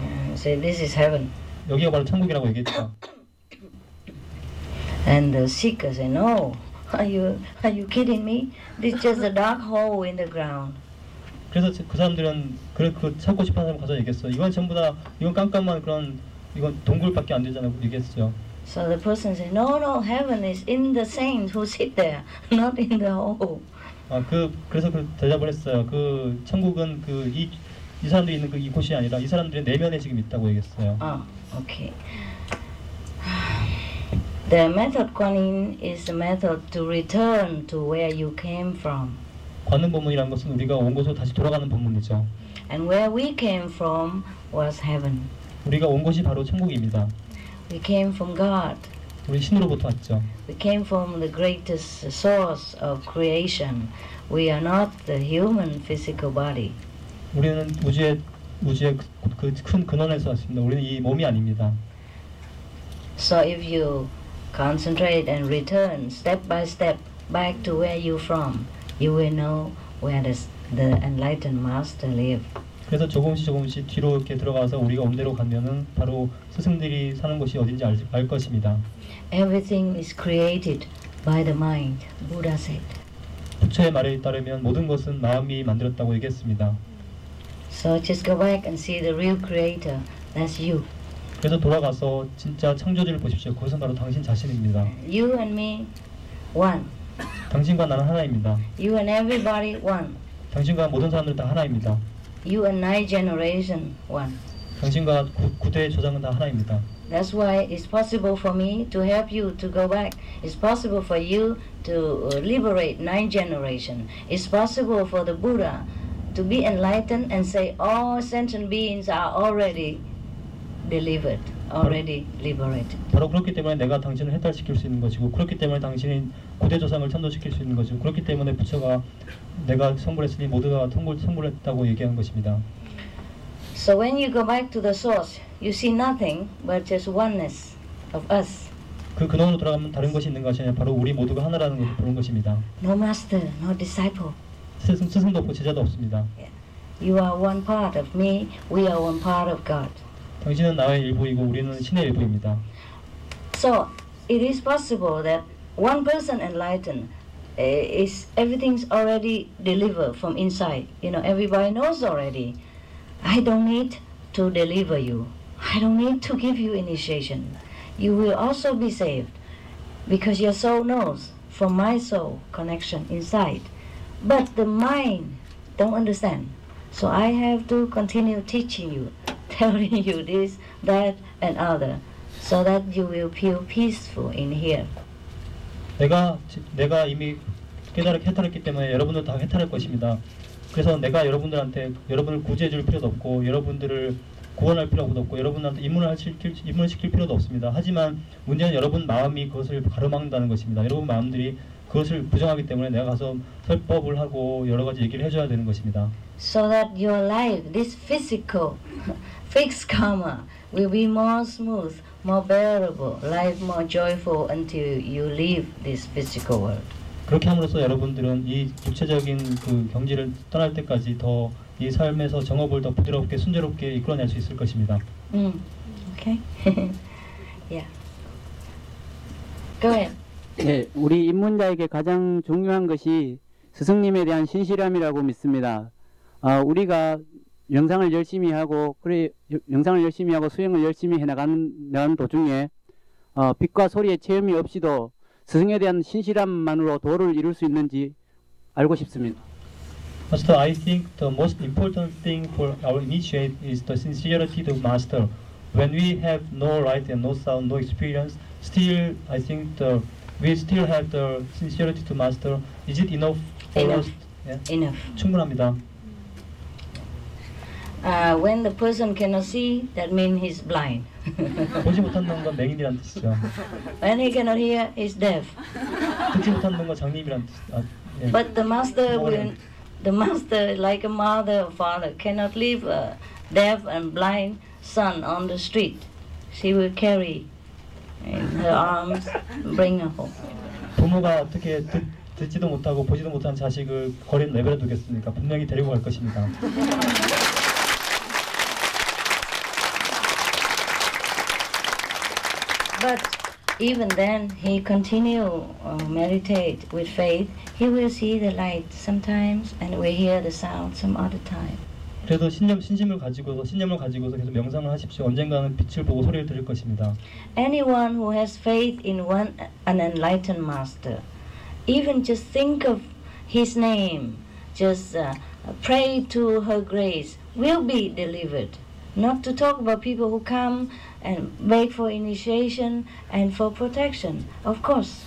And say this is heaven, 여기가 바로 천국이라고 얘기했죠. And the seeker say no. Are you are you kidding me? This is just a dark hole in the ground. 그래서 그 사람들은 그래 그 찾고 싶은 사람 가서 얘기했어. 이건 전부 다 이건 깜깜한 그런 이건 동굴밖에 안 되잖아요. 얘기했어요. So the person said, No, no, heaven is in the saints who sit there, not in the hole. 아그 그래서 그 대답을 했어요. 그 천국은 그이이 사람들이 있는 그 이곳이 아니라 이 사람들의 내면에 지금 있다고 얘기했어요. Oh, okay. The method Kuan Yin is the method to return to where you came from. 관음 본문이라는 것은 우리가 온 곳으로 다시 돌아가는 본문이죠. And where we came from was heaven. 우리가 온 곳이 바로 천국입니다. We came from God. 우리 신으로부터 왔죠. We came from the greatest source of creation. We are not the human physical body. 우리는 우주의 우주의 그 큰 근원에서 왔습니다. 우리는 이 몸이 아닙니다. So if you concentrate and return step by step back to where you from, you will know where the, the enlightened master live. 그래서 조금씩 조금씩 뒤로 이렇게 들어가서 우리가 온 데로 가면은 바로 스승들이 사는 곳이 어딘지 알, 알 것입니다. Everything is created by the mind, Buddha said. 부처의 말에 따르면 모든 것은 마음이 만들었다고 얘기했습니다. So just go back and see the real creator. That's you. 그래서 돌아가서 진짜 창조주를 보십시오. 그것은 바로 당신 자신입니다. You and me, one. 당신과 나는 하나입니다. You and everybody, one. 당신과 모든 사람들 다 하나입니다. You and nine generation, one. 당신과 구, 구대의 조상은 다 하나입니다. That's why it's possible for me to help you to go back. It's possible for you to uh, liberate nine generation. It's possible for the Buddha to be enlightened and say all sentient beings are already delivered, already liberated. 바로 그렇기 때문에 내가 당신을 해탈시킬 수 있는 것이고 그렇기 때문에 당신이 고대 조상을 참도시킬 수 있는 것이고 그렇기 때문에 부처가 내가 성불했으니 모두가 성불, 성불했다고 얘기한 것입니다. So when you go back to the source, you see nothing but just oneness of us. 그 근원으로 돌아가면 다른 것이 있는 것이 아니라 바로 우리 모두가 하나라는 것을 보는 것입니다. No master, no disciple. 스승, 스승도 없고 제자도 없습니다. You are one part of me, we are one part of God. 당신은 나의 일부이고 우리는 신의 일부입니다. So it is possible that one person enlightened eh, is everything's already delivered from inside. You know, everybody knows already. I don't need to deliver you. I don't need to give you initiation. You will also be saved because your soul knows from my soul connection inside. But the mind don't understand. So I have to continue teaching you, telling you this, that, and other, so that you will feel peaceful in here. 내가 지- 내가 이미 깨달았 해탈했기 때문에 여러분들 다 해탈할 것입니다. 그래서 내가 여러분들한테 여러분을 구제해 줄 필요도 없고 여러분들을 구원할 필요도 없고 여러분한테 입문을 시킬 입문을 시킬 필요도 없습니다. 하지만 문제는 여러분 마음이 그것을 가로막는다는 것입니다. 여러분 마음들이 그것을 부정하기 때문에 내가 가서 설법을 하고 여러 가지 얘기를 해줘야 되는 것입니다. So that your life, this physical, fixed karma, will be more smooth, more bearable, life more joyful until you leave this physical world. 그렇게 함으로써 여러분들은 이 육체적인 그 경지를 떠날 때까지 더 이 삶에서 정업을 더 부드럽게 순조롭게 이끌어낼 수 있을 것입니다. Mm. Okay. yeah. Go ahead. 네, 우리 입문자에게 가장 중요한 것이 스승님에 대한 신실함이라고 믿습니다. 아, 우리가 명상을 열심히 하고 그래 명상을 열심히 하고 수행을 열심히 해 나가는, 나가는 도중에 어, 빛과 소리의 체험이 없이도 스승에 대한 신실함만으로 도를 이룰 수 있는지 알고 싶습니다. Master, I think the most important thing for our initiate is the sincerity to master. When we have no light and no sound, no experience, still I think the we still have the sincerity to master. Is it enough for Enough. us? Yeah. Enough. 충분합니다. Uh, when the person cannot see, that means he's blind. 보지 못한다는 건 맹인이란 뜻이죠. when he cannot hear, he's deaf. 듣지 못한다는 건 장님이란 뜻. 아, 예. But the master will, the master, like a mother or father, cannot leave a deaf and blind son on the street. She will carry in her arms, and bring her home. 부모가 어떻게 듣, 듣지도 못하고 보지도 못한 자식을 거리에 내버려 두겠습니까? 분명히 데리고 갈 것입니다. But even then, he continue uh, meditate with faith. He will see the light sometimes, and will hear the sound some other time. 그래도 신념 신심을 가지고서 신념을 가지고서 계속 명상을 하십시오. 언젠가는 빛을 보고 소리를 들을 것입니다. Anyone who has faith in one an enlightened master, even just think of his name, just uh, pray to her grace, will be delivered. Not to talk about people who come and beg for initiation and for protection. Of course,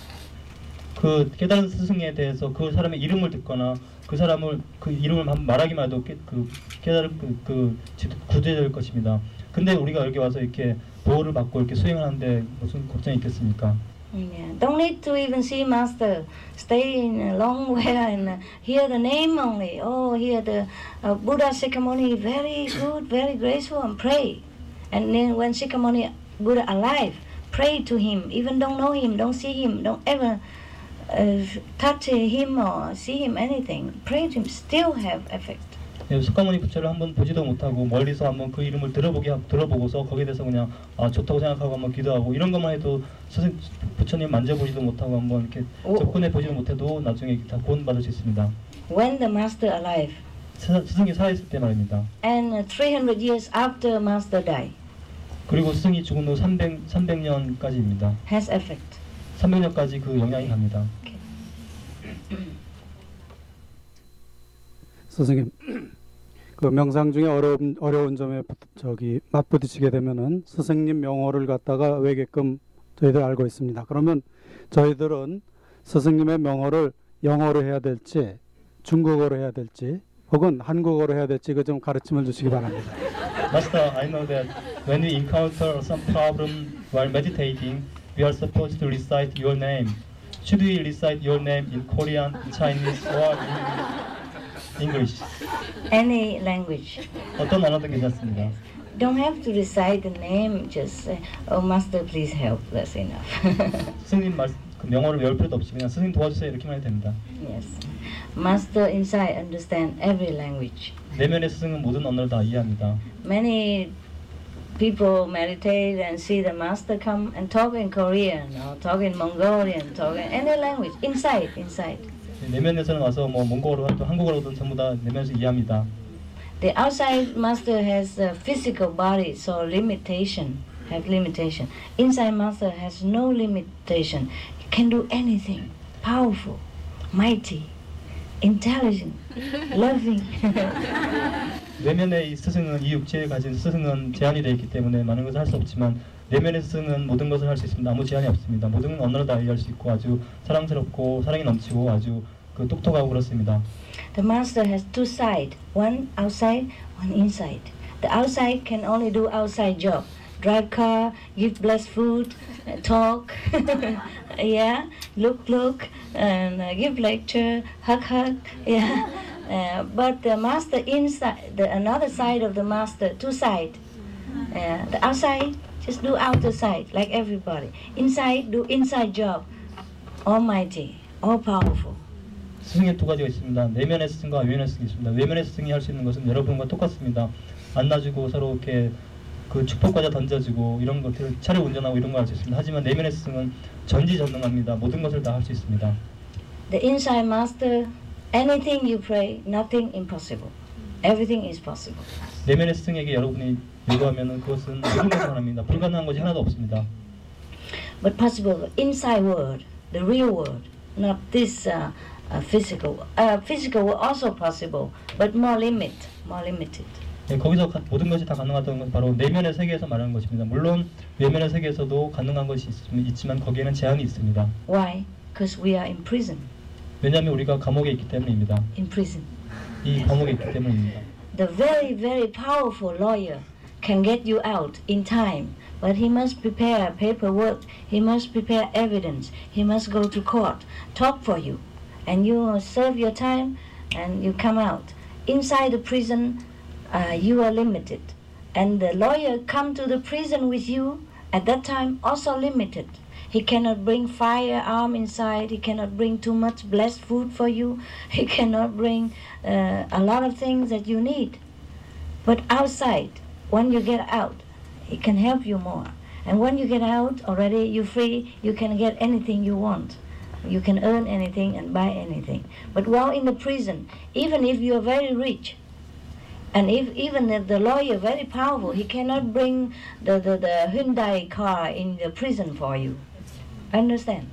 그 깨달은 스승에 대해서 그 사람의 이름을 듣거나 그 사람을 그 이름을 한- 말하기만 해도 깨, 그 깨달은 그, 그 지- 구제될 것입니다. 근데 우리가 여기 와서 이렇게 보호를 받고 이렇게 수행하는데 무슨 걱정이 있겠습니까? Yeah. Don't need to even see master. Stay in a long way and uh, hear the name only. Oh, hear the uh, Buddha Sikamoni, very good, very graceful, and pray. And then when Sikamoni Buddha alive, pray to him. Even don't know him, don't see him, don't ever uh, touch him or see him anything. Pray to him. Still have effect. 예, 석가모니 부처를 한번 보지도 못하고 멀리서 한번 그 이름을 들어보게 하- 들어보고서 거기에 대해서 그냥 아 좋다고 생각하고 한번 기도하고 이런 것만 해도 스승 부처님 만져보지도 못하고 한번 이렇게 오. 접근해 보지도 못해도 나중에 다 구원 받을 수 있습니다. When the master alive, 스- 스승이 살아있을 때 말입니다. and uh, 300 years after master die, 그리고 스승이 죽은 후 300, 300년까지입니다. has effect. 300년까지 그 영향이 갑니다. 선생님, 그 명상 중에 어려운 어려운 점에 부- 저기 맞부딪히게 되면은 스승님 명호를 갖다가 외게끔 저희들 알고 있습니다. 그러면 저희들은 스승님의 명호를 영어로 해야 될지 중국어로 해야 될지 혹은 한국어로 해야 될지 그 좀 가르침을 주시기 바랍니다. Master, I know that when we encounter some problem while meditating, we are supposed to recite your name. Should we recite your name in Korean, in Chinese, or in English? Any language. 어떤 언어든 괜찮습니다. Don't have to recite the name, just say, oh, master, please help. That's enough. 스님 말, 그 명어를 외울 필요도 없이 그냥 스님 도와주세요 이렇게만 해도 됩니다. yes. Master inside understand every language. 내면의 스승은 모든 언어를 다 이해합니다. Many people meditate and see the master come and talk in Korean or talk in Mongolian, talk in any language. Inside, inside. 내면에서는 와서 뭐 몽골어로 또 한국어로든 전부 다 내면에서 이해합니다. The outside master has a physical body, so limitation, have limitation. Inside master has no limitation. He can do anything. Powerful, mighty, Intelligent, loving. 내면의 이 스승은 이 육체에 가진 스승은 제한이 되어 있기 때문에 많은 것을 할 수 없지만 내면의 스승은 모든 것을 할 수 있습니다. 아무 제한이 없습니다. 모든 언어를 다 이해할 수 있고 아주 사랑스럽고 사랑이 넘치고 아주 그 똑똑하고 그렇습니다. the master has two sides, one outside, one inside. The outside can only do outside job. Drive car, give blessed food, uh, talk, yeah, look, look, and uh, give lecture, hug, hug, yeah. Uh, but the master inside, the another side of the master, two side. Uh, the outside, just do outer side, like everybody. Inside, do inside job. Almighty, all powerful. 스승의 두 가지가 있습니다. 내면의 스승과 외면의 스승이 있습니다. 외면의 스승이 할 수 있는 것은 여러분과 똑같습니다. 안아주고 서로 이렇게 그 축복 과자 던져주고 이런 것들 차를 운전하고 이런 거할수 있습니다. 하지만 내면의 스승은 전지전능합니다. 모든 것을 다 할 수 있습니다. The inside master, anything you pray, nothing impossible. Everything is possible. 내면의 스승에게 여러분이 요구하면은 그것은 모든 것을 가능합니다. 불가능한 것이 하나도 없습니다. But possible inside world, the real world, not this uh, uh, physical. Uh, physical also possible, but more limit, more limited. 네, 거기서 가- 모든 것이 다 가능하다는 것은 바로 내면의 세계에서 말하는 것입니다. 물론 외면의 세계에서도 가능한 것이 있, 있지만 거기에는 제한이 있습니다. Why? Because we are in prison. 왜냐하면 우리가 감옥에 있기 때문입니다. In prison. 이 감옥에 있기 때문입니다. The very, very powerful lawyer can get you out in time, but he must prepare paperwork, he must prepare evidence, he must go to court, talk for you, and you serve your time and you come out. Inside the prison, uh, you are limited, and the lawyer come to the prison with you at that time also limited. He cannot bring firearm inside. He cannot bring too much blessed food for you. He cannot bring uh, a lot of things that you need. But outside, when you get out, he can help you more. And when you get out already, you're free. You can get anything you want. You can earn anything and buy anything. But while in the prison, even if you are very rich, and if even if the lawyer very powerful, he cannot bring the, the, the Hyundai car in the prison for you. Understand?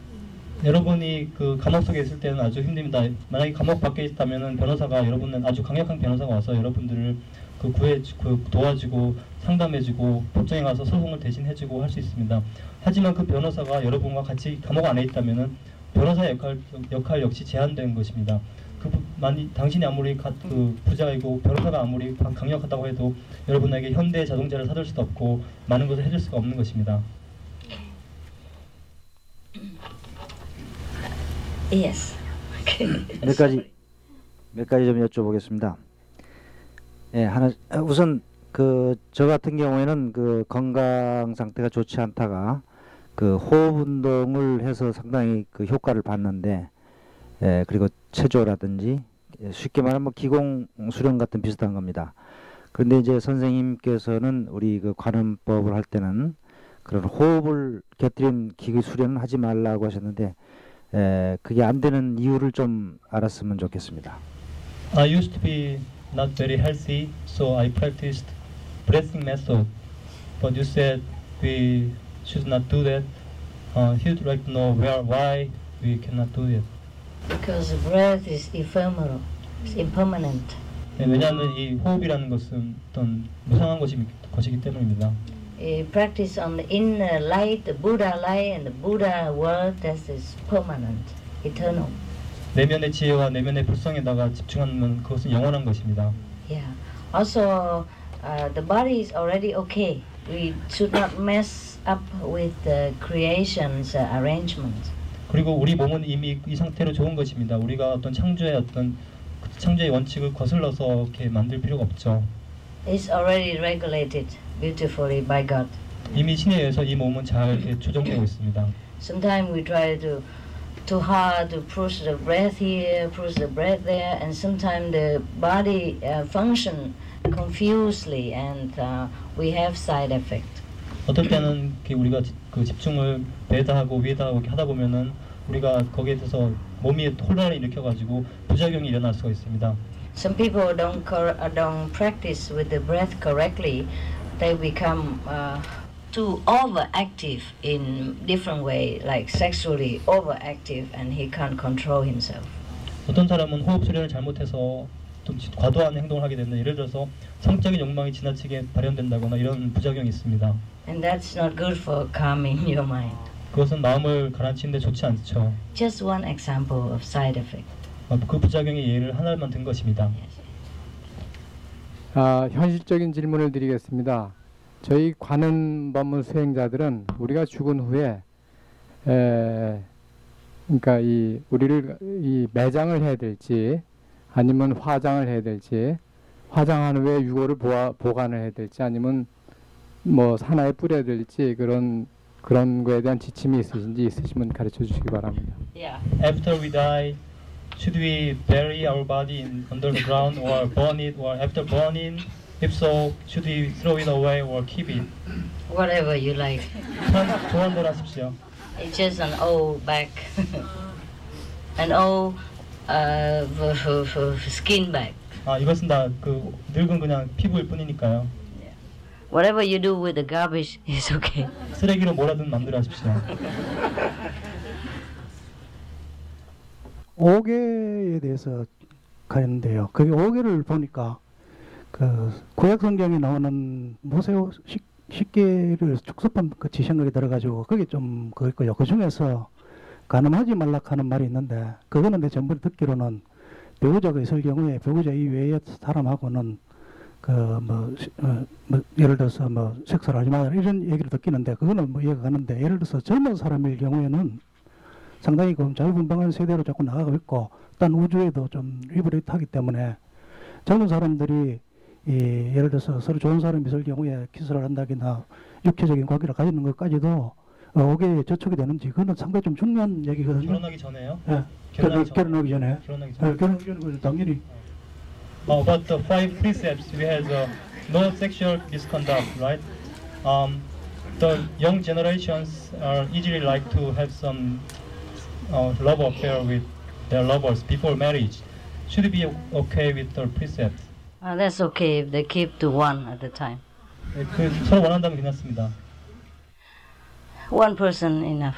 여러분이 그 감옥 속에 있을 때는 아주 힘듭니다. 만약에 감옥 밖에 있다면은 변호사가 여러분은 아주 강력한 변호사가 와서 여러분들을 그 구해 그 도와주고 상담해주고 법정에 가서 소송을 대신해주고 할 수 있습니다. 하지만 그 변호사가 여러분과 같이 감옥 안에 있다면은 변호사 역할 역할 역시 제한된 것입니다. 그 부- 만이 당신이 아무리 가, 그 부자이고 변호사가 아무리 강- 강력하다고 해도 여러분에게 현대 자동차를 사줄 수도 없고 많은 것을 해줄 수가 없는 것입니다. Yes. Okay. 몇 가지 몇 가지 좀 여쭤보겠습니다. 예, 하나 우선 그 저 같은 경우에는 그 건강 상태가 좋지 않다가 그 호흡 운동을 해서 상당히 그 효과를 봤는데 예, 그리고 체조라든지 예, 쉽게 말하면 뭐 기공 수련 같은 비슷한 겁니다. 그런데 이제 선생님께서는 우리 그 관음법을 할 때는 그런 호흡을 곁들인 기기 수련은 하지 말라고 하셨는데 에, 그게 안 되는 이유를 좀 알았으면 좋겠습니다. I used to be not very healthy, so I practiced breathing method. But you said we should not do that. Uh, he would like to know where, why we cannot do it. Because breath is ephemeral, it's impermanent. 네, 왜냐하면 이 호흡이라는 것은 어떤 무상한 것이, 것이기 때문입니다. You practice on the inner light, the Buddha light, and the Buddha word that is permanent, eternal. 내면의 지혜와 내면의 불성에다가 집중하면 그것은 영원한 것입니다. Yeah. Also, uh, the body is already okay. We should not mess up with the creation's uh, arrangement. 그리고 우리 몸은 이미 이 상태로 좋은 것입니다. 우리가 어떤 창조의 어떤 그 창조의 원칙을 거슬러서 이렇게 만들 필요가 없죠. It's already regulated beautifully by God. 이미 신에 의해서 이 몸은 잘 이렇게 조정되고 있습니다. Sometimes we try to too hard to push the breath here, push the breath there, and sometimes the body uh, function confusedly, and uh, we have side effect. 어떨 때는 우리가 지- 그 집중을 배에다 하고 위에다 하고 이렇게 하다 보면은 우리가 거기에 대해서 몸이 혼란을 일으켜가지고 부작용이 일어날 수가 있습니다. Some people don't uh, don't practice with the breath correctly. They become uh, too overactive in different way, like sexually overactive, and he can't control himself. 어떤 사람은 호흡 수련을 잘못해서 좀 지- 과도한 행동을 하게 된다. 예를 들어서 성적인 욕망이 지나치게 발현된다거나 이런 부작용이 있습니다. And that's not good for calming your mind. 그것은 마음을 가라앉히는데 좋지 않죠. Just one example of side effect. 어, 그 부작용의 예를 하나만 든 것입니다. 아, 현실적인 질문을 드리겠습니다. 저희 관음 법문 수행자들은 우리가 죽은 후에 에, 그러니까 이 우리를 이 매장을 해야 될지 아니면 화장을 해야 될지 화장한 후에 유골을 보아, 보관을 해야 될지 아니면 뭐 산하에 뿌려야 될지 그런 그런 거에 대한 지침이 있으신지 있으시면 가르쳐 주시기 바랍니다. Yeah. After we die, should we bury our body in under the ground or burn it or after burning? If so, should we throw it away or keep it? Whatever you like. 대로 하십시오. It's just an old bag, an old uh, f- f- f- skin bag. 아 이것은 다 그 늙은 그냥 피부일 뿐이니까요. Whatever you do with the garbage is okay. 쓰레기로 몰아든 마음대로 하십시오. 오개에 대해서 가는데요. 그게 오개를 보니까 그 구약 성경에 나오는 모세 식, 식계를 축소판 그 지생각이 들어가지고 그게 좀 그거요. 그 중에서 가늠하지 말라 하는 말이 있는데 그거는 내 전부 듣기로는 배우자가 있을 경우에 배우자 이외의 사람하고는 그뭐 어, 뭐 예를 들어서 뭐 섹스를 하지 마라 이런 얘기를 듣기는데 그거는 뭐 이해가 가는데 예를 들어서 젊은 사람일 경우에는 상당히 그 자유분방한 세대로 자꾸 나가고 있고 딴 우주에도 좀 리버레이트하기 때문에 젊은 사람들이 이 예를 들어서 서로 좋은 사람이 있을 경우에 키스를 한다거나 육체적인 관계를 가지는 것까지도 어, 오게 저촉이 되는지 그거는 상당히 좀 중요한 얘기거든요. 결혼하기 전에요? 예. 결혼하기 결혼, 결혼하기 전에. 결혼하기 예, 전에. 결혼하기 전에 당연히 Uh, about the five precepts, we have uh, no sexual misconduct, right? Um, the young generations are easily like to have some uh, love affair with their lovers before marriage. Should it be okay with the precepts? Uh, that's okay if they keep to one at a time. 네, 그 서로 원한다면 괜찮습니다. One person enough.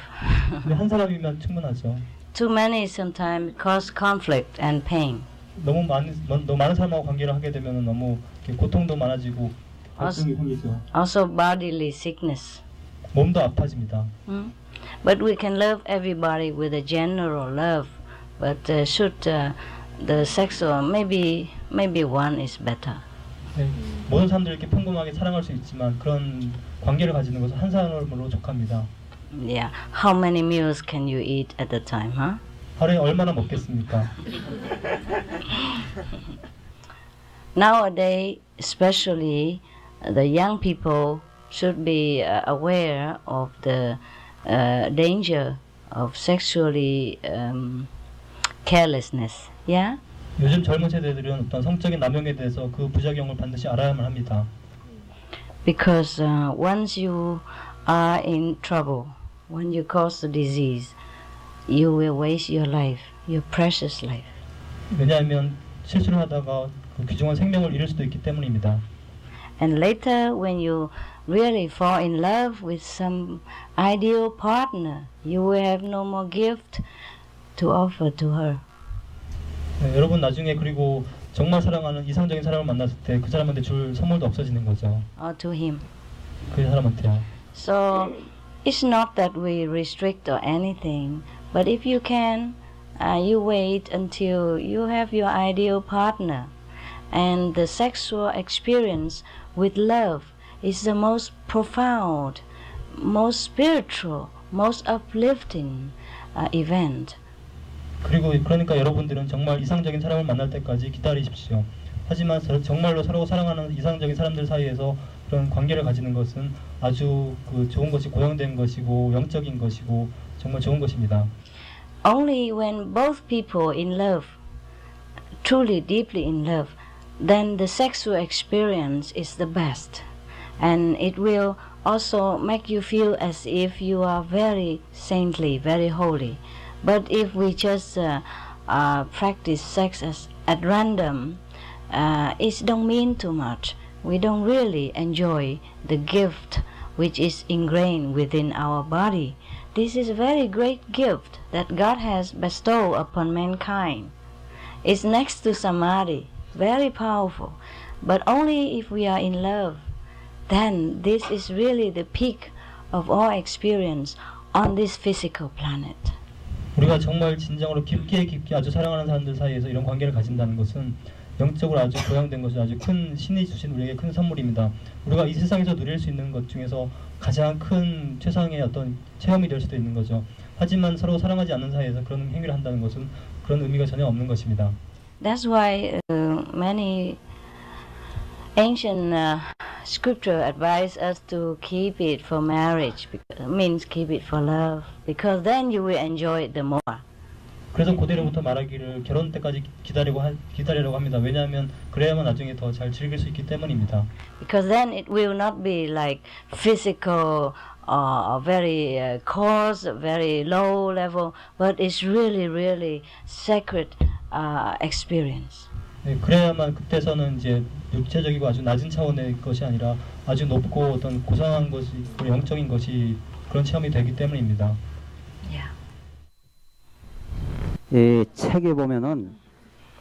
근데 한 사람이면 충분하죠. Too many sometimes cause conflict and pain. 너무 많은 너무 많은 사람하고 관계를 하게 되면 너무 이렇게 고통도 많아지고 갈등이 생기죠. Also bodily sickness. 몸도 아파집니다. Hmm? But we can love everybody with a general love. But uh, should uh, the sexual maybe maybe one is better. 네, 모든 사람들 이렇게 평범하게 사랑할 수 있지만 그런 관계를 가지는 것은 한 사람으로 족합니다. Yeah. How many meals can you eat at a time, huh? 하루에 얼마나 먹겠습니까? Nowadays, especially uh, the young people should be uh, aware of the uh, danger of sexually um, carelessness. Yeah. 요즘 젊은 세대들은 어떤 성적인 남용에 대해서 그 부작용을 반드시 알아야만 합니다. Because uh, once you are in trouble, when you cause the disease, you will waste your life, your precious life. 왜냐하면 실수를 하다가 그 귀중한 생명을 잃을 수도 있기 때문입니다. And later, when you really fall in love with some ideal partner, you will have no more gift to offer to her. 네, 여러분 나중에 그리고 정말 사랑하는 이상적인 사람을 만났을 때 그 사람한테 줄 선물도 없어지는 거죠. or to him. 그 사람한테요. So it's not that we restrict or anything, but if you can, uh, you wait until you have your ideal partner. And the sexual experience with love is the most profound, most spiritual, most uplifting uh, event. 그리고 그러니까 여러분들은 정말 이상적인 사람을 만날 때까지 기다리십시오. 하지만 서- 정말로 서로 사랑하는 이상적인 사람들 사이에서 그런 관계를 가지는 것은 아주 그 좋은 것이 고양된 것이고 영적인 것이고 정말 좋은 것입니다. Only when both people in love, truly deeply in love, then the sexual experience is the best. And it will also make you feel as if you are very saintly, very holy. But if we just uh, uh, practice sex as, at random, uh, it don't mean too much. We don't really enjoy the gift which is ingrained within our body. This is a very great gift that God has bestowed upon mankind. It's next to samadhi, very powerful. But only if we are in love, then this is really the peak of all experience on this physical planet. 우리가 정말 진정으로 깊게 깊게 아주 사랑하는 사람들 사이에서 이런 관계를 가진다는 것은 영적으로 아주 고양된 것이 아주 큰 신이 주신 우리에게 큰 선물입니다. 우리가 이 세상에서 누릴 수 있는 것 중에서 가장 큰 최상의 어떤 체험이 될 수도 있는 거죠. 하지만 서로 사랑하지 않는 사이에서 그런 행위를 한다는 것은 그런 의미가 전혀 없는 것입니다. That's why uh, many ancient uh, scripture advise us to keep it for marriage, because, means keep it for love, because then you will enjoy it the more. 그래서 고대로부터 말하기를 결혼 때까지 기다리고 하, 기다리라고 합니다. 왜냐하면 그래야만 나중에 더 잘 즐길 수 있기 때문입니다. Because then it will not be like physical or very uh, coarse, very low level, but it's really, really sacred uh, experience. 네, 그래야만 그때서는 이제 육체적이고 아주 낮은 차원의 것이 아니라 아주 높고 어떤 고상한 것이 그 영적인 것이 그런 체험이 되기 때문입니다. 이 책에 보면은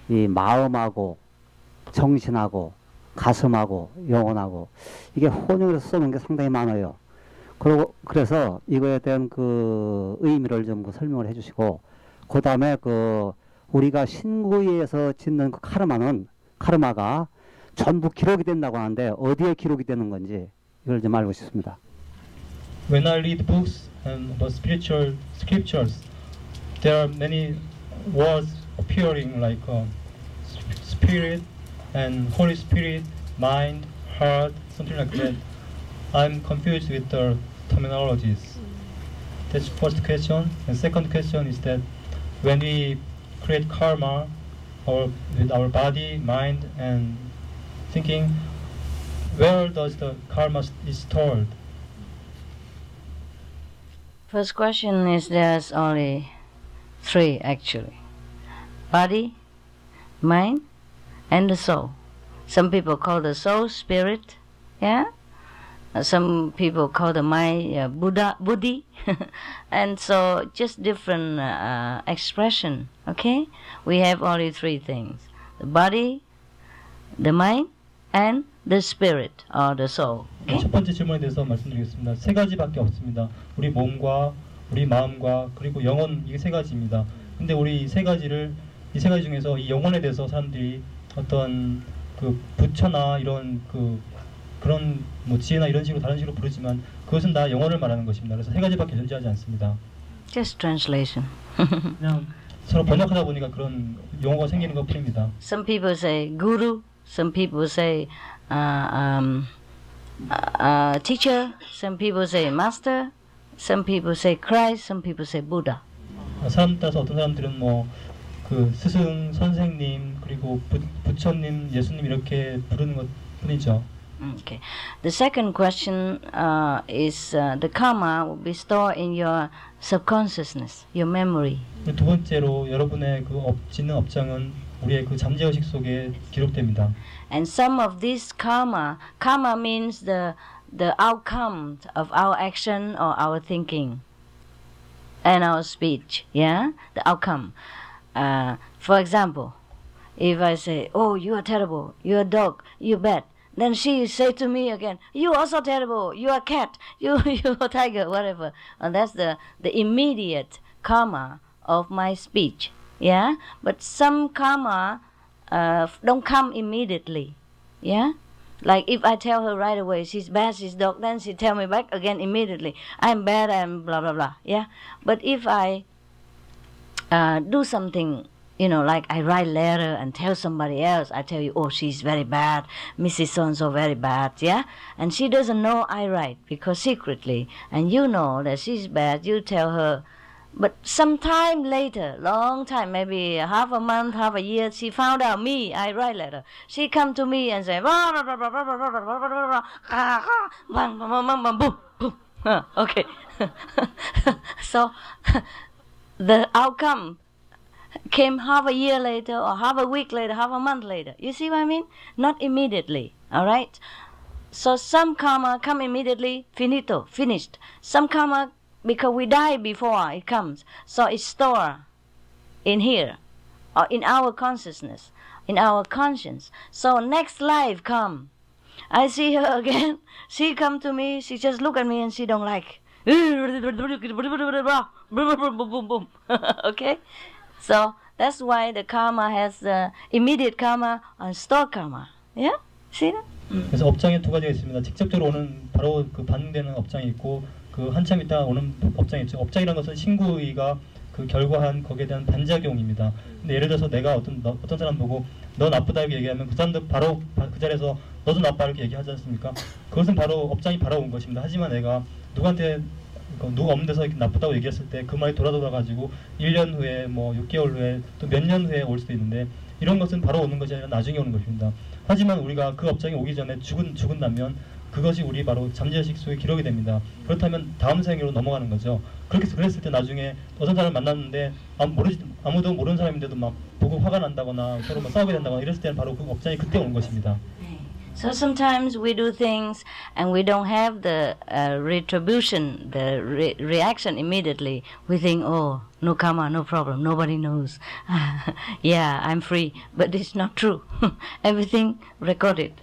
이 마음하고 정신하고 가슴하고 영혼하고 이게 혼용해서 써놓은 게 상당히 많아요. 그리고 그래서 이거에 대한 그 의미를 좀그 설명을 해주시고 그 다음에 그 우리가 신구에서 짓는 그 카르마는 카르마가 전부 기록이 된다고 하는데 어디에 기록이 되는 건지 이걸 좀 알고 싶습니다. When I read books and the spiritual scriptures, there are many words appearing like uh, sp- spirit and Holy Spirit, mind, heart, something like that. I'm confused with the terminologies. That's first question. And second question is that when we create karma, or with our body, mind, and thinking, where does the karma is stored? First question is there's only three actually body, mind, and the soul. Some people call the soul spirit, yeah? Uh, Some people call the mind uh, Buddha, Buddhi, and so just different uh, expression. Okay, we have only three things: the body, the mind, and the spirit or the soul. 네, 첫 번째 질문에 대해서 말씀드리겠습니다. 세 가지밖에 없습니다. 우리 몸과 우리 마음과 그리고 영혼 이게 세 가지입니다. 근데 우리 이 세 가지를 이 세 가지 중에서 이 영혼에 대해서 사람들이 어떤 그 부처나 이런 그 그런 뭐 지혜나 이런 식으로 다른 식으로 부르지만 그것은 다 영혼을 말하는 것입니다. 그래서 세 가지밖에 존재하지 않습니다. Just translation. 그냥 서로 번역하다 보니까 그런 용어가 생기는 것 뿐입니다. Some people say guru, some people say uh, um, uh, teacher, some people say master, some people say Christ, some people say Buddha. 어, 사람 따라서 어떤 사람들은 뭐 그 스승, 선생님 그리고 부, 부처님, 예수님 이렇게 부르는 것 뿐이죠. Okay. The second question uh, is uh, the karma will be stored in your subconsciousness, your memory. 두 번째로 여러분의 그 업, 짓는 업장은 우리의 그 잠재의식 속에 기록됩니다. And some of this karma, karma means the the outcome of our action or our thinking and our speech. Yeah, the outcome. Uh, for example, if I say, "Oh, you are terrible. You are dog. You bad," then she say to me again, "You also terrible. You are a cat. You you are tiger. Whatever." And that's the the immediate karma of my speech. Yeah, but some karma uh, don't come immediately. Yeah, like if I tell her right away she's bad, she's dog, then she tell me back again immediately. I'm bad, I'm blah blah blah. Yeah, but if I uh, do something, you know, like I write letter and tell somebody else, I tell you, oh, she's very bad, Mrs. So-and-so very bad, yeah? And she doesn't know I write because secretly, and you know that she's bad, you tell her. But sometime later, long time, maybe half a month, half a year, she found out me, I write letter. She come to me and say, okay. so the outcome came half a year later or half a week later, half a month later. You see what I mean? Not immediately, all right? So some karma come immediately, finito, finished. Some karma because we die before it comes. So it's stored in here or in our consciousness, in our conscience. So next life come. I see her again. She come to me. She just look at me and she don't like. okay, so that's why the karma has the immediate karma and store karma. Yeah, see that? 그래서 업장에 두 가지가 있습니다. 직접적으로 오는 바로 그 반응되는 업장이 있고 그 한참 있다가 오는 업장이 있죠. 업장이라는 것은 신구의가 그 결과한 거기에 대한 반작용입니다. 근데 예를 들어서 내가 어떤 너- 어떤 사람 보고 너 나쁘다 이렇게 얘기하면 그 사람도 바로 바- 그 자리에서 너도 나빠 이렇게 얘기하지 않습니까? 그것은 바로 업장이 바로 온 것입니다. 하지만 내가 누구한테 그 누가 없는 데서 이렇게 나쁘다고 얘기했을 때 그 말이 돌아 돌아 가지고 1년 후에 뭐 6개월 후에 또 몇 년 후에 올 수도 있는데 이런 것은 바로 오는 것이 아니라 나중에 오는 것입니다. 하지만 우리가 그 업장에 오기 전에 죽은 죽은 나면 그것이 우리 바로 잠재의식 속에 기록이 됩니다. 그렇다면 다음 생으로 넘어가는 거죠. 그렇게 그랬을 때 나중에 어떤 사람을 만났는데 아무 모르지 아무도 모르는 사람인데도 막 보고 화가 난다거나 서로 막 싸우게 된다거나 이랬을 때는 바로 그 업장이 그때 오는 것입니다. So sometimes we do things and we don't have the uh, retribution, the re- reaction immediately. We think, oh, no karma, no problem, nobody knows. yeah, I'm free. But it's not true. Everything recorded.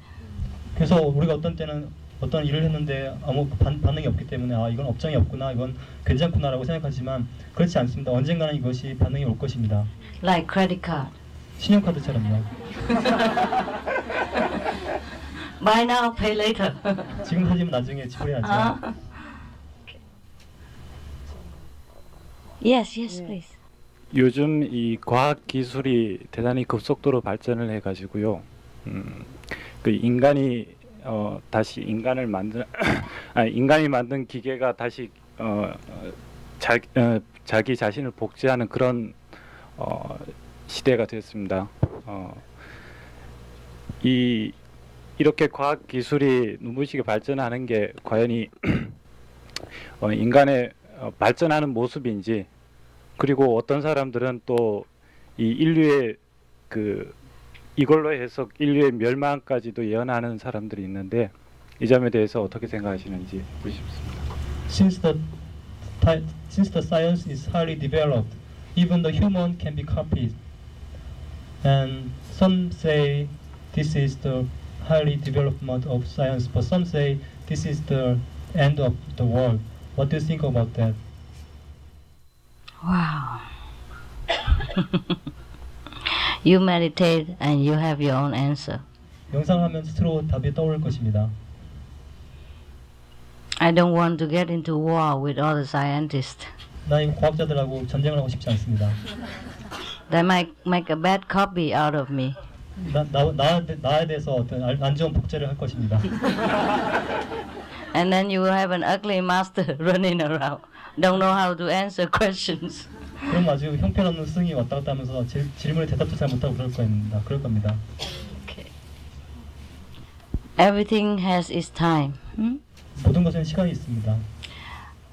그래서 우리가 어떤 때는 어떤 일을 했는데 아무 반, 반응이 없기 때문에 아 이건 업장이 없구나 이건 괜찮구나라고 생각하지만 그렇지 않습니다. 언젠가는 이것이 반응이 올 것입니다. Like credit card. 신용카드처럼요. Buy now, pay later. 지금 사지면 나중에 지불해야죠. 아. yes, yes, please. 요즘 이 과학 기술이 대단히 급속도로 발전을 해가지고요. 음, 그 인간이 어, 다시 인간을 만든 아 인간이 만든 기계가 다시 어, 자, 어, 자기 자신을 복제하는 그런 어, 시대가 됐습니다. 어, 이 이렇게 과학 기술이 눈부시게 발전하는 게 과연히 어, 인간의 어, 발전하는 모습인지 그리고 어떤 사람들은 또 이 인류의 그 이걸로 해서 인류의 멸망까지도 예언하는 사람들이 있는데 이 점에 대해서 어떻게 생각하시는지 묻고 싶습니다. Since the since the science is highly developed, even the human can be copied. And some say this is the highly development of science, but some say this is the end of the world. What do you think about that? Wow. you meditate and you have your own answer. 명상하면 스스로 답이 떠오를 것입니다. I don't want to get into war with other scientists. 나 이 과학자들하고 전쟁을 하고 싶지 않습니다. They might make a bad copy out of me. 나, 나, 나, 나에 대해서 어떤 안- 안 좋은 복제를 할 것입니다. And then you will have an ugly master running around. Don't know how to answer questions. 그럼 아주 형편없는 승이 왔다 갔다 하면서 질, 질문에 대답도 잘 못하고 그럴 겁니다. 그럴 겁니다. Everything has its time. hmm? 모든 것은 시간이 있습니다.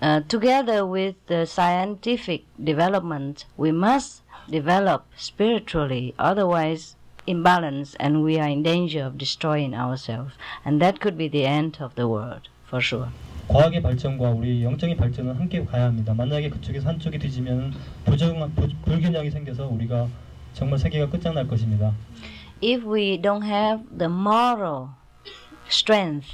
Uh, together with the scientific development, we must develop spiritually, otherwise, imbalance, and we are in danger of destroying ourselves. And that could be the end of the world, for sure. 과학의 발전과 우리 영적인 발전은 함께 가야 합니다. 만약에 그쪽에서 한쪽이 뒤지면 부정, 부, 불균형이 생겨서 우리가 정말 세계가 끝장날 것입니다. If we don't have the moral strength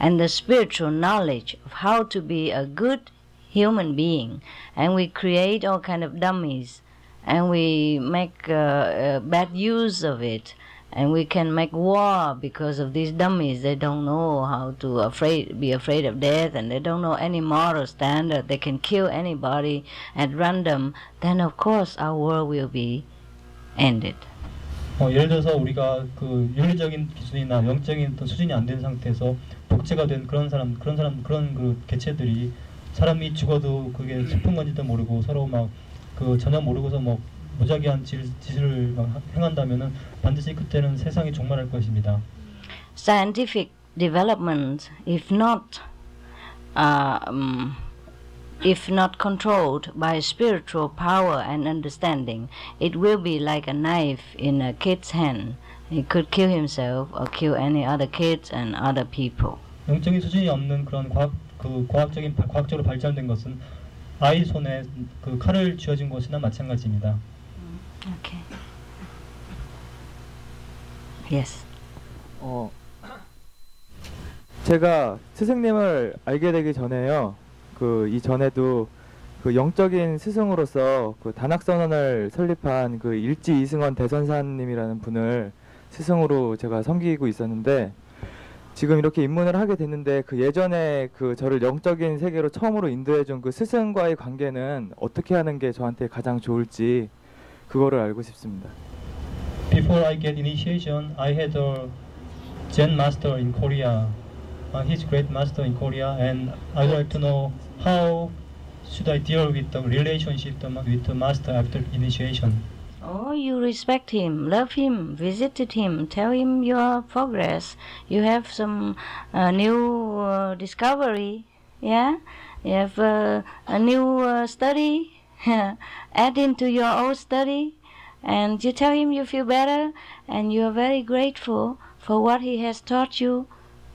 and the spiritual knowledge of how to be a good human being, and we create all kind of dummies, and we make uh, uh, bad use of it, and we can make war because of these dummies. They don't know how to afraid be afraid of death, and they don't know any moral standard. They can kill anybody at random. Then of course our world will be ended. 어, 예를 들어서 우리가 그 윤리적인 기준이나 영적인 어떤 수준이 안 된 상태에서 복제가 된 그런 사람, 그런 사람, 그런 그 개체들이 사람이 죽어도 그게 슬픈 건지도 모르고 서로 막 그 전혀 모르고서 뭐 무작위한 하- 행한다면은 반드시 그때는 세상이 종말할 것입니다. scientific development, if not, um, if not controlled by spiritual power and understanding, it will be like a knife in a kid's hand. He could kill himself or kill any other kids and other people. 영적인 수준이 없는 그런 과학 그 과학적인 바- 과학적으로 발전된 것은 아이 손에 그 칼을 쥐어진 것이나 마찬가지입니다. Okay. Yes. 어, 제가 스승님을 알게 되기 전에요. 그 이전에도 그 영적인 스승으로서 그 단학선언을 설립한 그 일지 이승원 대선사님이라는 분을 스승으로 제가 섬기고 있었는데 지금 이렇게 입문을 하게 됐는데 그 예전에 그 저를 영적인 세계로 처음으로 인도해 준 그 스승과의 관계는 어떻게 하는 게 저한테 가장 좋을지 그거를 알고 싶습니다. Before I get initiation, I had a Zen master in Korea. Uh, he's great master in Korea, and I like to know how should I deal with the relationship with the master after initiation? Oh, you respect him, love him, visited him, tell him your progress. You have some uh, new uh, discovery, yeah? You have uh, a new uh, study, add into your old study, and you tell him you feel better and you are very grateful for what he has taught you,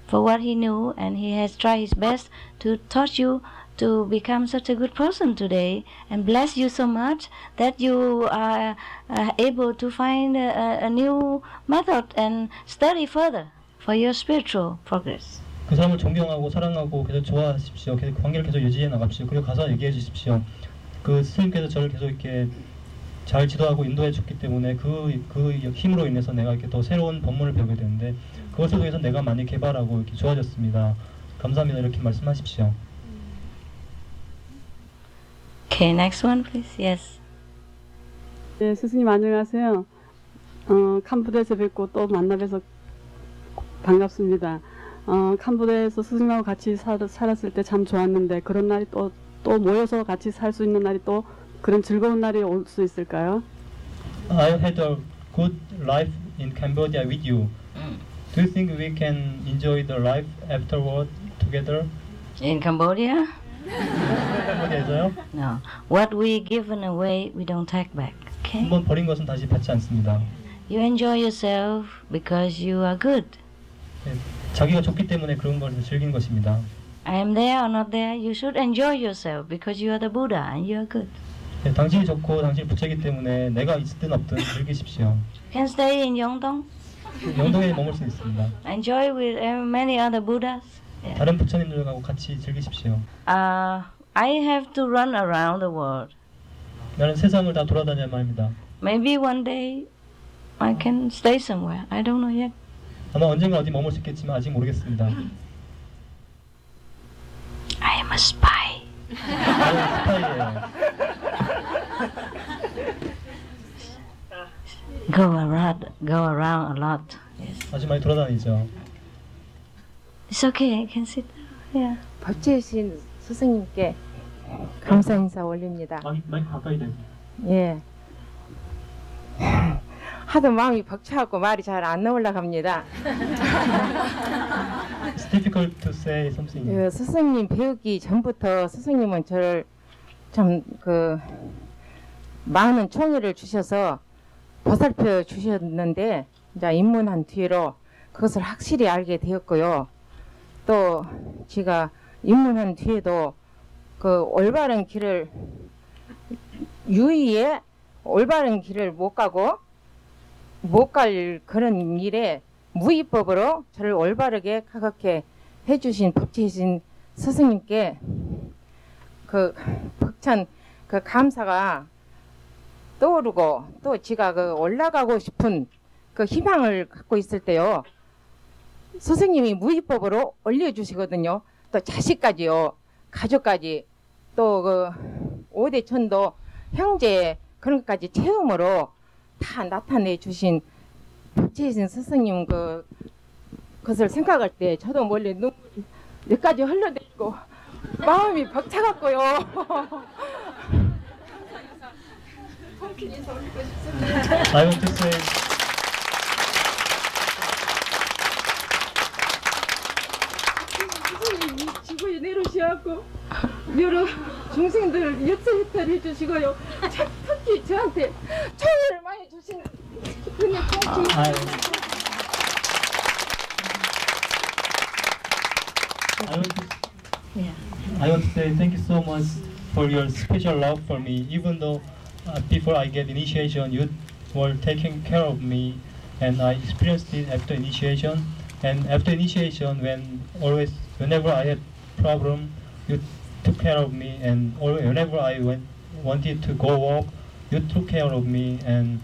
for what he knew, and he has tried his best to teach you to become such a good person today and bless you so much that you are uh, able to find a, a- new method and study further for your spiritual progress. 그 사람을 존경하고 사랑하고 계속 좋아하십시오. 계속 관계를 계속 유지해 나갑시오. 그리고 가서 얘기해 주십시오. 그 스님께서 저를 계속 이렇게 잘 지도하고 인도해 줬기 때문에 그, 그 힘으로 인해서 내가 이렇게 더 새로운 법문을 배우게 되는데 그것을 통해서 내가 많이 개발하고 이렇게 좋아졌습니다. 감사합니다. 이렇게 말씀하십시오. Okay, next one, please. Yes. 네, 스승님 안녕하세요. 어, 캄보디아에서 뵙고 또 만나 뵈서 반갑습니다. 어, 캄보디아에서 스승님하고 같이 살, 살았을 때 참 좋았는데 그런 날이 또, 또 모여서 같이 살 수 있는 날이 또 그런 즐거운 날이 올 수 있을까요? I had a good life in Cambodia with you. Do you think we can enjoy the life afterward together? In Cambodia? No. What we given away, we don't take back. Okay? 한번 버린 것은 다시 받지 않습니다. You enjoy yourself because you are good. 네, 자기가 좋기 때문에 그런 것을 즐긴 것입니다. I am there or not there, you should enjoy yourself because you are the Buddha and you are good. 네, 당신이 좋고 당신이 부처이기 때문에 내가 있든 없든 즐기십시오. Can stay in Yongdong, 영동에 머물 수 있습니다. enjoy with uh, many other Buddhas. 다른 부처님들하고 같이 즐기십시오. Uh, I have to run around the world. 나는 세상을 다 돌아다녀야만 합니다. Maybe one day I can stay somewhere. I don't know yet. 아마 언젠가 어디 머물 수 있겠지만 아직 모르겠습니다. I am a spy. 나는 스파이예요. Go around, go around a lot. 아주 많이 돌아다니죠. It's okay. I can sit. Yeah. 법제신 스승님께 감사 인사 올립니다. 마이크 가까이 대고. 예. 하도 마음이 벅차갖고 말이 잘안 나올라 합니다. It's difficult to say something. 그 스승님 배우기 전부터 스승님은 저를 참그 많은 총애를 주셔서 보살펴 주셨는데 이제 입문한 뒤로 그것을 확실히 알게 되었고요. 또 제가 입문한 뒤에도 그 올바른 길을 유의에 올바른 길을 못 가고 못 갈 그런 일에 무위법으로 저를 올바르게 가깝게 해주신 법치신 스승님께 그 벅찬 그 감사가 떠오르고 또 제가 그 올라가고 싶은 그 희망을 갖고 있을 때요 스승님이 무위법으로 올려주시거든요. 또 자식까지요 가족까지 또그 오대천도 형제 그런 것까지 체험으로 다 나타내 주신 법치신 스승님 그 것을 생각할 때 저도 몰래 눈물 몇 가지 흘러내리고 마음이 to say 선생님이 내려오셔갖고 여러 중생들 역사해탈 해주시고요. 참 특히 저한테 총을 많이 주시는 그냥 want to Yeah. I want to say thank you so much for your special love for me. Even though uh, before I get initiation, you were taking care of me, and I experienced it after initiation. And after initiation, when always whenever I had problem, you took care of me, and al- whenever I went wanted to go walk, you took care of me, and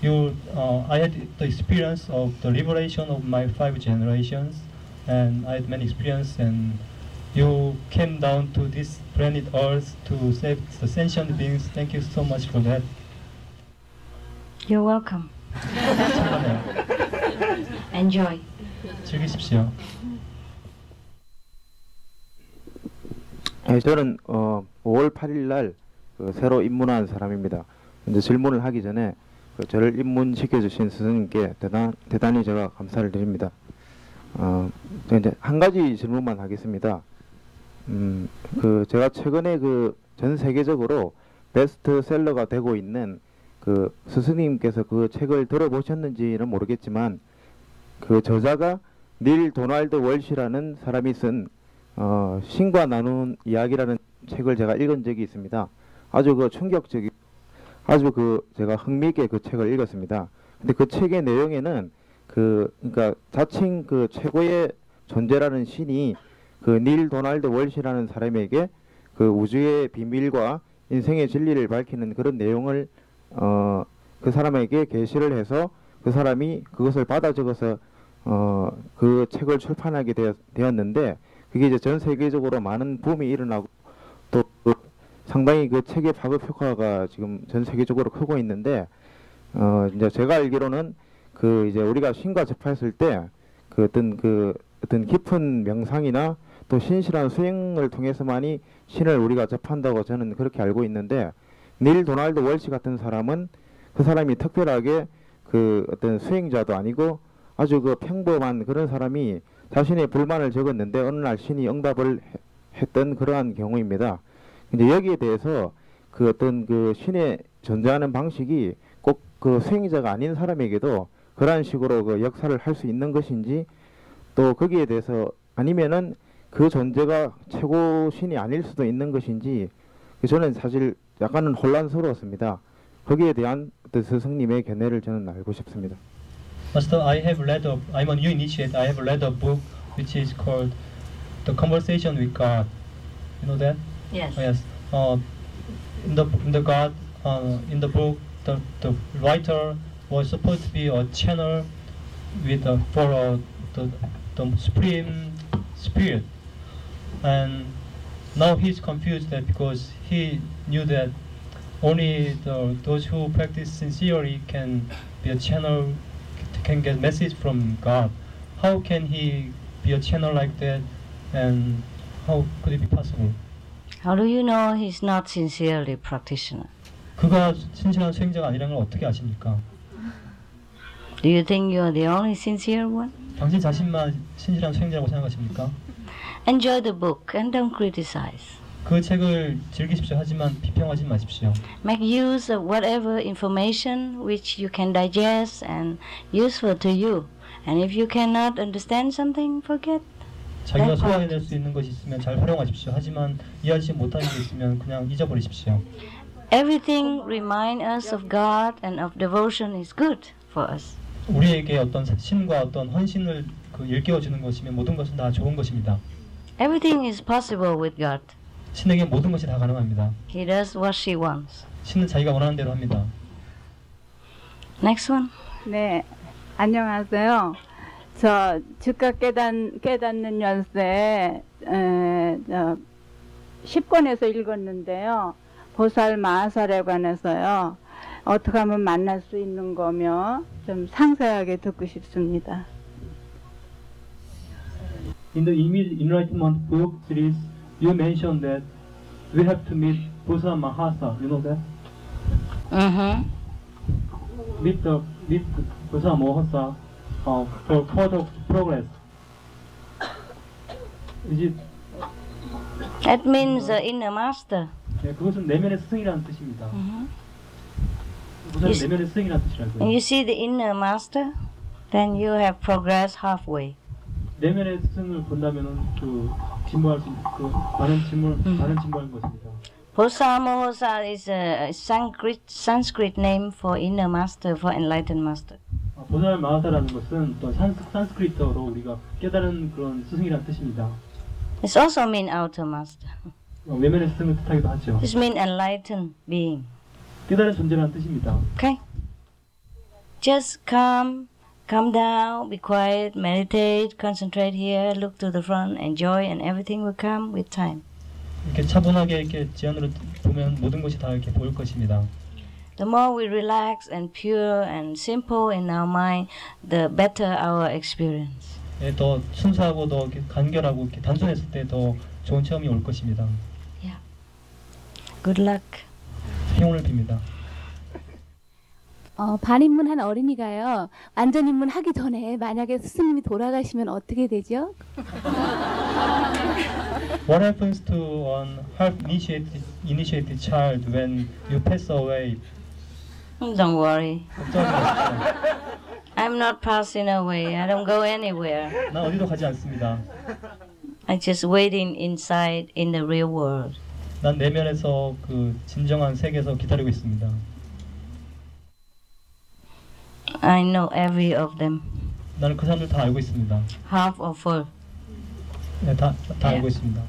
you uh, I had the experience of the liberation of my five generations, and I had many experience and you came down to this planet Earth to save the sentient beings. Thank you so much for that. You're welcome. 참관해요. Enjoy. 즐기십시오. 예, 저는 어, 5월 8일 날 그, 새로 입문한 사람입니다. 이제 질문을 하기 전에 그 저를 입문시켜 주신 스승님께 대단, 대단히 제가 감사를 드립니다. 어, 저 이제 한 가지 질문만 하겠습니다. 음, 그 제가 최근에 그 전 세계적으로 베스트셀러가 되고 있는 그 스승님께서 그 책을 들어보셨는지는 모르겠지만 그 저자가 닐 도널드 월시라는 사람이 쓴 어, 신과 나눈 이야기라는 책을 제가 읽은 적이 있습니다. 아주 그 충격적이 아주 그 제가 흥미있게 그 책을 읽었습니다. 근데 그 책의 내용에는 그 그러니까 자칭 그 최고의 존재라는 신이 그 닐 도널드 월시라는 사람에게 그 우주의 비밀과 인생의 진리를 밝히는 그런 내용을 어 그 사람에게 계시를 해서 그 사람이 그것을 받아 적어서 어 그 책을 출판하게 되었, 되었는데 그게 이제 전 세계적으로 많은 붐이 일어나고 또그 상당히 그 책의 파급 효과가 지금 전 세계적으로 크고 있는데 어 이제 제가 알기로는 그 이제 우리가 신과 접했을 때 그 어떤 그 어떤 깊은 명상이나 또 신실한 수행을 통해서만이 신을 우리가 접한다고 저는 그렇게 알고 있는데 닐 도널드 월시 같은 사람은 그 사람이 특별하게 그 어떤 수행자도 아니고 아주 그 평범한 그런 사람이 자신의 불만을 적었는데 어느 날 신이 응답을 해- 했던 그러한 경우입니다. 이제 여기에 대해서 그 어떤 그 신의 존재하는 방식이 꼭 그 수행자가 아닌 사람에게도 그러한 식으로 그 역사를 할 수 있는 것인지 또 거기에 대해서 아니면은 그 존재가 최고 신이 아닐 수도 있는 것인지 저는 사실 약간은 혼란스러웠습니다. 거기에 대한 스승님의 견해를 저는 알고 싶습니다. Master, I have read a, I'm a new initiate. I have read a book which is called The Conversation with God. You know that? Yes. Oh, yes. Uh, in the in the God uh, in the book, the the writer was supposed to be a channel with uh, for uh, the the supreme spirit, and now he's confused that because he knew that only the, those who practice sincerely can be a channel can get message from God. How can he be a channel like that, and how could it be possible? How do you know he's not sincerely practitioner? 그가 신실한 수행자가 아니라는 걸 어떻게 아십니까? Do you think you're the only sincere one? 당신 자신만 신실한 수행자라고 생각하십니까? Enjoy the book and don't criticize. 그 책을 즐기십시오 하지만 비평하지 마십시오. Make use of whatever information which you can digest and useful to you. And if you cannot understand something, forget. 자기가. 소화해낼 수 있는 것이 있으면 잘 활용하십시오. 하지만 이해하지 못하는 게 있으면 그냥 잊어버리십시오. Everything remind us of God and of devotion is good for us. 우리에게 어떤 신과 어떤 헌신을 그 일깨워 주는 것이면 모든 것은 다 좋은 것입니다. Everything is possible with God. 신에게 모든 것이 다 가능합니다. He does what she wants. 신은 자기가 원하는 대로 합니다. Next one. 네, 안녕하세요. 저 즉각 깨닫, 깨닫는 연세 에, 저, 10권에서 읽었는데요. 보살 마하살에 관해서요. 어떻게 하면 만날 수 있는 거며 좀 상세하게 듣고 싶습니다. In the Image Enlightenment book series, you mentioned that we have to meet Buddha Mahasa. You know that? Mm-hmm. Meet the meet Buddha Mahasa uh, for further progress. Is it? That means the inner master. 네, 그것은 내면의 스승이라는 뜻입니다. 부산은 Is- 내면의 스승이라는 뜻이라고요. And you see the inner master, then you have progressed halfway. 내면의 스승을 본다면은 그 진보할 수, 그 많은 진보, 많은 진보하는 것입니다. Posamohosa is a Sanskrit, Sanskrit name for inner master, for enlightened master. 아, 보살 마하사라는 것은 또 산, 산스크리트어로 우리가 깨달은 그런 스승이라는 뜻입니다. It also mean outer master. 어, 외면의 스승을 뜻하기도 하죠. This mean enlightened being. 깨달은 존재라는 뜻입니다. Okay? Just come, come down, be quiet, meditate, concentrate here, look to the front, enjoy, and everything will come with time. 이렇게 차분하게 이렇게 지안으로 보면 모든 것이 다 이렇게 보일 것입니다. The more we relax and pure and simple in our mind, the better our experience. 예, 더 순수하고 더 이렇게 간결하고 이렇게 단순했을 때 더 좋은 체험이 올 것입니다. Yeah. Good luck. 행운을 빕니다. 어, 반입문한 어린이가요. 완전 입문하기 전에 만약에 스승님이 돌아가시면 어떻게 되죠? What happens to an half initiated initiated child when you pass away? Don't worry. I'm not passing away. I don't go anywhere. 난 어디도 가지 않습니다. I'm just waiting inside in the real world. 난 내면에서 그 진정한 세계에서 기다리고 있습니다. I know every of them. 나는 그 사람들 다 알고 있습니다. Half or full. 네, 다, 다 알고 있습니다.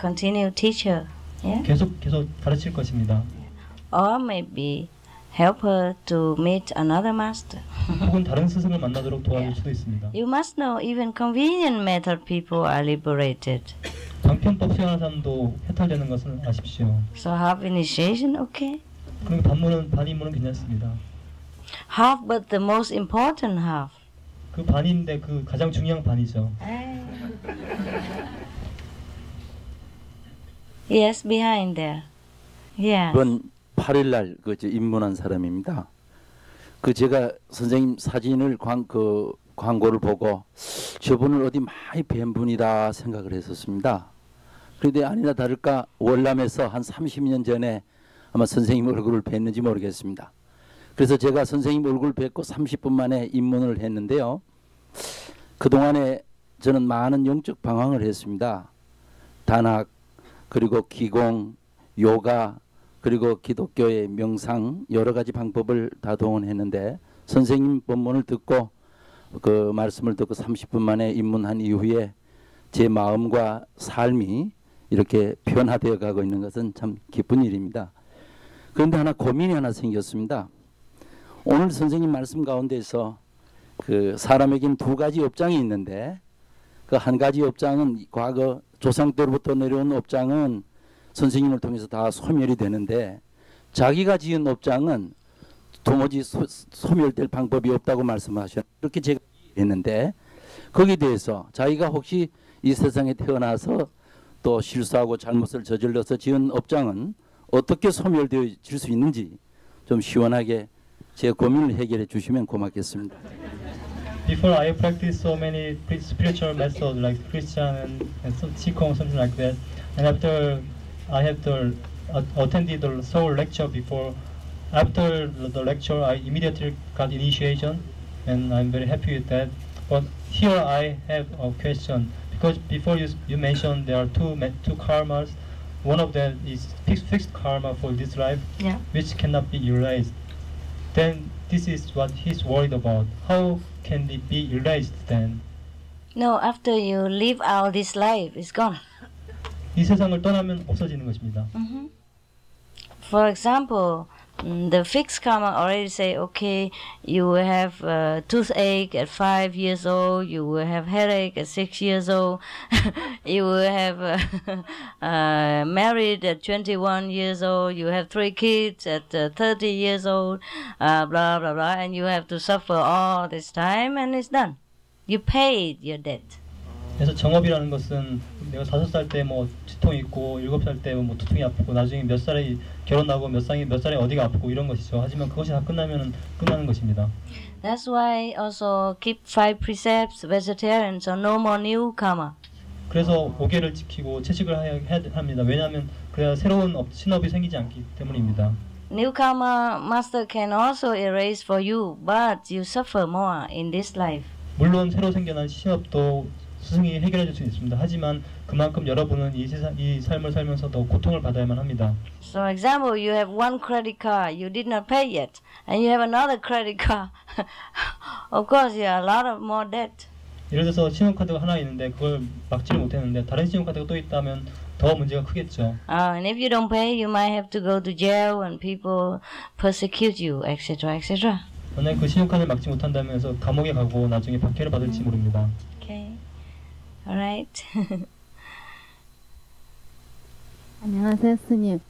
Continue teacher. Yeah. 계속 계속 가르칠 것입니다. Or maybe help her to meet another master. 혹은 다른 스승을 만나도록 도와줄 수도 있습니다. You must know even convenient method people are liberated. 방편법 사람도 해탈되는 것을 아십시오. So half initiation, okay. 그러니까 반문은 반인문은 괜찮습니다. Half, but the most important half. 그 반인데 그 가장 중요한 반이죠. Yes, behind there. Yeah. 이번 8일 날그 입문한 사람입니다. 그 제가 선생님 사진을 광, 그 광고를 보고 저분을 어디 많이 뵌 분이다 생각을 했었습니다. 그런데 아니나 다를까 월남에서 한 30년 전에 아마 선생님 얼굴을 뵀는지 모르겠습니다. 그래서 제가 선생님 얼굴 뵙고 30분 만에 입문을 했는데요. 그동안에 저는 많은 영적 방황을 했습니다. 단학, 그리고 기공, 요가, 그리고 기독교의 명상 여러 가지 방법을 다 동원했는데 선생님 본문을 듣고 그 말씀을 듣고 30분 만에 입문한 이후에 제 마음과 삶이 이렇게 변화되어 가고 있는 것은 참 기쁜 일입니다. 그런데 하나 고민이 하나 생겼습니다. 오늘 선생님 말씀 가운데서 그 사람에겐 두 가지 업장이 있는데 그 한 가지 업장은 과거 조상 때로부터 내려온 업장은 선생님을 통해서 다 소멸이 되는데 자기가 지은 업장은 도무지 소, 소멸될 방법이 없다고 말씀하셨. 그렇게 제가 했는데 거기에 대해서 자기가 혹시 이 세상에 태어나서 또 실수하고 잘못을 저질러서 지은 업장은 어떻게 소멸되어질 수 있는지 좀 시원하게 제 고민을 해결해 주시면 고맙겠습니다. Before I practiced so many spiritual methods like Christian and, and some Qigong, something like that, and after I have the, uh, attended the Seoul lecture before, after the lecture I immediately got initiation, and I'm very happy with that. But here I have a question because before you you mentioned there are two two karmas. One of them is fixed, fixed karma for this life, Yeah. which cannot be erased. Then this is what he's worried about. How can it be erased then? No, after you live out this life, it's gone. 이 세상을 떠나면 없어지는 것입니다. hmm For example, mm, the fixed karma already say, okay, you will have uh, toothache at five years old, you will have headache at six years old, you will have uh, uh, married at 21 years old, you have three kids at uh, 30 years old, uh, blah blah blah, and you have to suffer all this time, and it's done. You paid your debt. 그래서 정업이라는 것은 내가 다섯 살 때 뭐 두통이 있고 일곱 살 때 뭐 두통이 아프고 나중에 몇 살에 결혼하고 몇 살에 몇 살에 어디가 아프고 이런 것이죠. 하지만 그것이 다 끝나면은 끝나는 것입니다. That's why also keep five precepts, vegetarian, so no more new karma. 그래서 5개를 지키고 채식을 해야, 합니다. 왜냐하면 그래야 새로운 업, 신업이 생기지 않기 때문입니다. New karma master can also erase for you, but you suffer more in this life. 물론 새로 생겨난 신업도 스승이 해결해 줄 수 있습니다. 하지만 그만큼 여러분은 이 세상 이 삶을 살면서 더 고통을 받아야만 합니다. So, example, you have one credit card you did not pay yet, and you have another credit card. of course, you have a lot of more debt. 예를 들어서 신용카드가 하나 있는데 그걸 막지를 못했는데 다른 신용카드가 또 있다면 더 문제가 크겠죠. Uh, and if you don't pay, you might have to go to jail and people persecute you, etc., etc. 만약 그 신용카드를 막지 못한다면서 감옥에 가고 나중에 박해를 받을지 모릅니다. Okay. All right. 안녕하세요, 스님.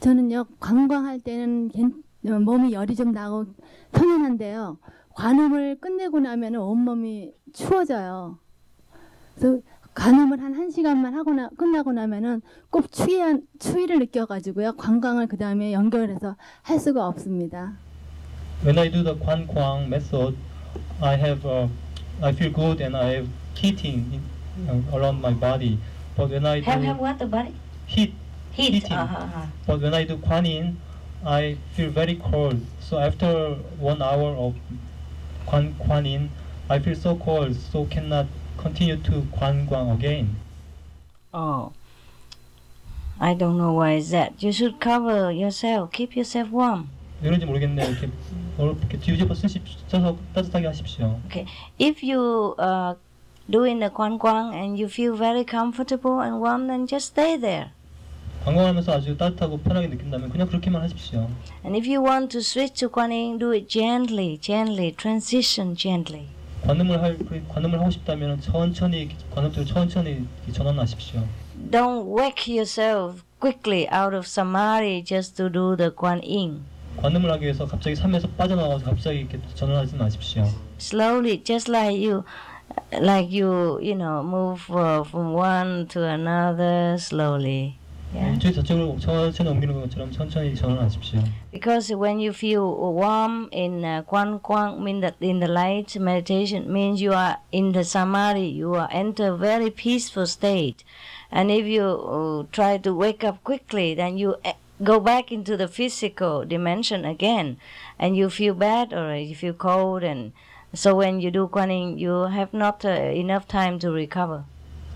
저는요, 관광할 때는 괜- 어, 몸이 열이 좀 나고 편안한데요. 관음을 끝내고 나면 온 몸이 추워져요. 그래서 간음을 한 1시간만 하고 나, 끝나고 나면은 꼭 추위한, 추위를 느껴가지고요. 관광을 그 다음에 연결해서 할 수가 없습니다. When I do the Kwang method, I have uh, I feel good and I have heating in, uh, around my body. But when I do Have have what the body? heat, Heat. heating. Uh-huh. But when I do Kwan Yin, I feel very cold. So after one hour of Kwan Kwan Yin, I feel so cold, so cannot continue to Kwan Kwang again. Oh. I don't know why is that. You should cover yourself. Keep yourself warm. 왜 그런지 모르겠네요. 이렇게 얼- 이렇게 뒤집어 쓰시, 써서 따뜻하게 하십시오. Okay. If you uh, doing the Quan Quang and you feel very comfortable and warm, then just stay there. 관광하면서 아주 따뜻하고 편하게 느낀다면 그냥 그렇게만 하십시오. And if you want to switch to Quan Yin, do it gently, gently, transition gently. 관음을 할 관음을 하고 싶다면 천천히 관음대로 천천히 이렇게 전환하십시오. Don't wake yourself quickly out of samadhi just to do the Quan Yin. 관음을 하기 위해서 갑자기 삶에서 빠져나와서 갑자기 이렇게 전환하지 마십시오. Slowly, just like you, like you you know move uh, from one to another slowly. Yeah. Because when you feel warm in uh, Quan, mean that in the light meditation means you are in the samadhi, you are enter very peaceful state, and if you uh, try to wake up quickly, then you uh, go back into the physical dimension again, and you feel bad or you feel cold and so when you do Quan Yin, you have not uh, enough time to recover.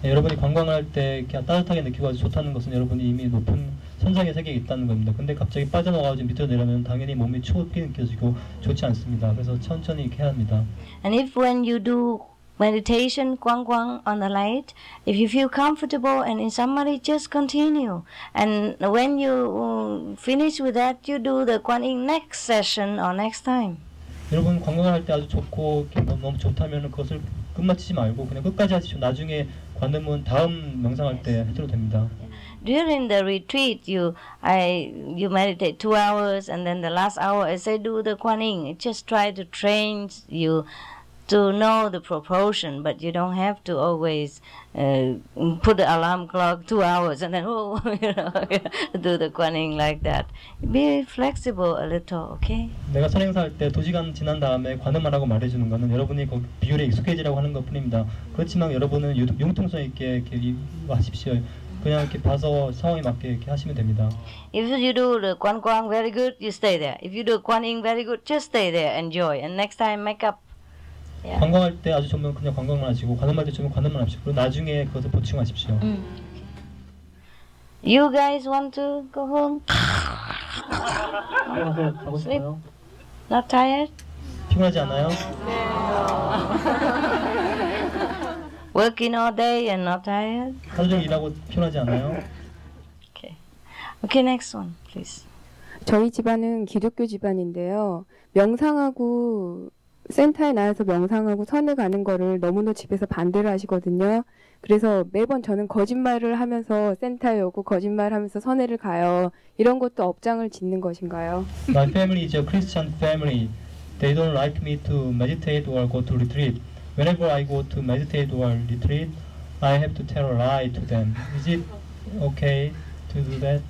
네, 여러분이 관광을 할 때 이렇게 따뜻하게 느끼고 아주 좋다는 것은 여러분이 이미 높은 선상의 세계에 있다는 겁니다. 근데 갑자기 빠져나가서 밑으로 내려면 당연히 몸이 추웠게 느껴지고 좋지 않습니다. 그래서 천천히 이렇게 해야 합니다. And if when you do meditation, quang quang on the light, if you feel comfortable and in samadhi, just continue. And when you uh, finish with that, you do the quan yin next session or next time. 여러분 관광을 할때 아주 좋고 너무, 좋다면 그것을 끝마치지 말고 그냥 끝까지 하십시오. 나중에 관음은 다음 명상할 때 해도 됩니다. During the retreat, you I you meditate two hours, and then the last hour I say do the quan yin. Just try to train you to know the proportion, but you don't have to always uh, put the alarm clock two hours and then oh, you know, do the quan yin like that. Be flexible a little, okay? 내가 선행사 할 때 두 시간 지난 다음에 관음하라고 말해주는 거는 여러분이 그 비율에 익숙해지라고 하는 것 뿐입니다. 그렇지만 여러분은 유- 융통성 있게 이렇게 이- 하십시오. 그냥 이렇게 봐서 상황에 맞게 이렇게 하시면 됩니다. If you do the quan quang very good, you stay there. If you do quan yin very good, just stay there, enjoy, and next time make up. Yeah. 관광할 때 아주 좋으면 그냥 관광만 하시고 관음할 때 좋으면 관음만 하십시오. 그리고 나중에 그것을 보충하십시오. You guys want to go home? 가고 Sleep? Not tired? 피곤하지 않아요? Working all day and not tired? 하루 종일 일하고 피곤하지 않아요? Okay, next one, please. 저희 집안은 기독교 집안인데요. 명상하고 센터에 나와서 명상하고 선을 가는 거를 너무나 집에서 반대를 하시거든요. 그래서 매번 저는 거짓말을 하면서 센터에 오고 거짓말 하면서 선회를 가요. 이런 것도 업장을 짓는 것인가요? My family is a Christian family. They don't like me to meditate or go to retreat. Whenever I go to meditate or retreat, I have to tell a lie to them. Is it okay to do that?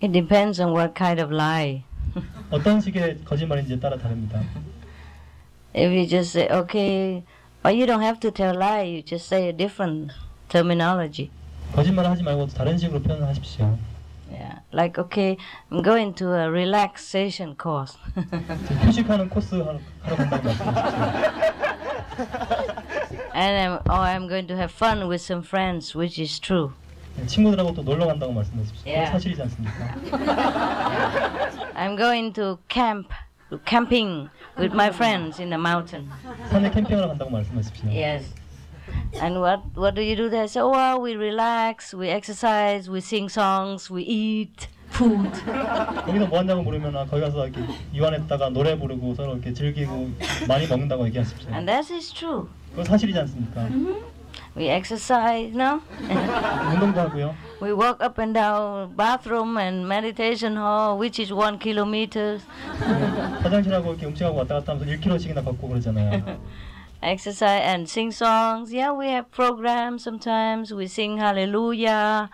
It depends on what kind of lie. 어떤 식의 거짓말인지에 따라 다릅니다. If you just say, okay, or you don't have to tell lie, you just say a different terminology. 거짓말을 하지 말고 다른 식으로 표현하십시오. Yeah, like, okay, I'm going to a relaxation course. 지금 휴식하는 코스 하러, 하러 간다고 말씀하십시오. and I'm, or I'm going to have fun with some friends, which is true. 친구들하고 또 놀러 간다고 말씀하십시오. 그게 Yeah. 사실이지 않습니까? I'm going to camp, camping with my friends in the mountain. 산에 캠핑하러 간다고 말씀하십시오. Yes. And what what do you do there? So well, we relax, we exercise, we sing songs, we eat food. 거기서 뭐 한다고 물으면 아, 거기 가서 이렇게 유한했다가 노래 부르고 서로 이렇게 즐기고 많이 먹는다고 얘기하십시오. And that is true. 그건 사실이지 않습니까? We exercise, no? 운동도 하고요. we walk up and down bathroom and meditation hall, which is one kilometer. 화장실하고 이렇게 음식하고 왔다 갔다 하면서 1km씩이나 걷고 그러잖아요. exercise and sing songs. Yeah, we have programs sometimes. We sing Hallelujah.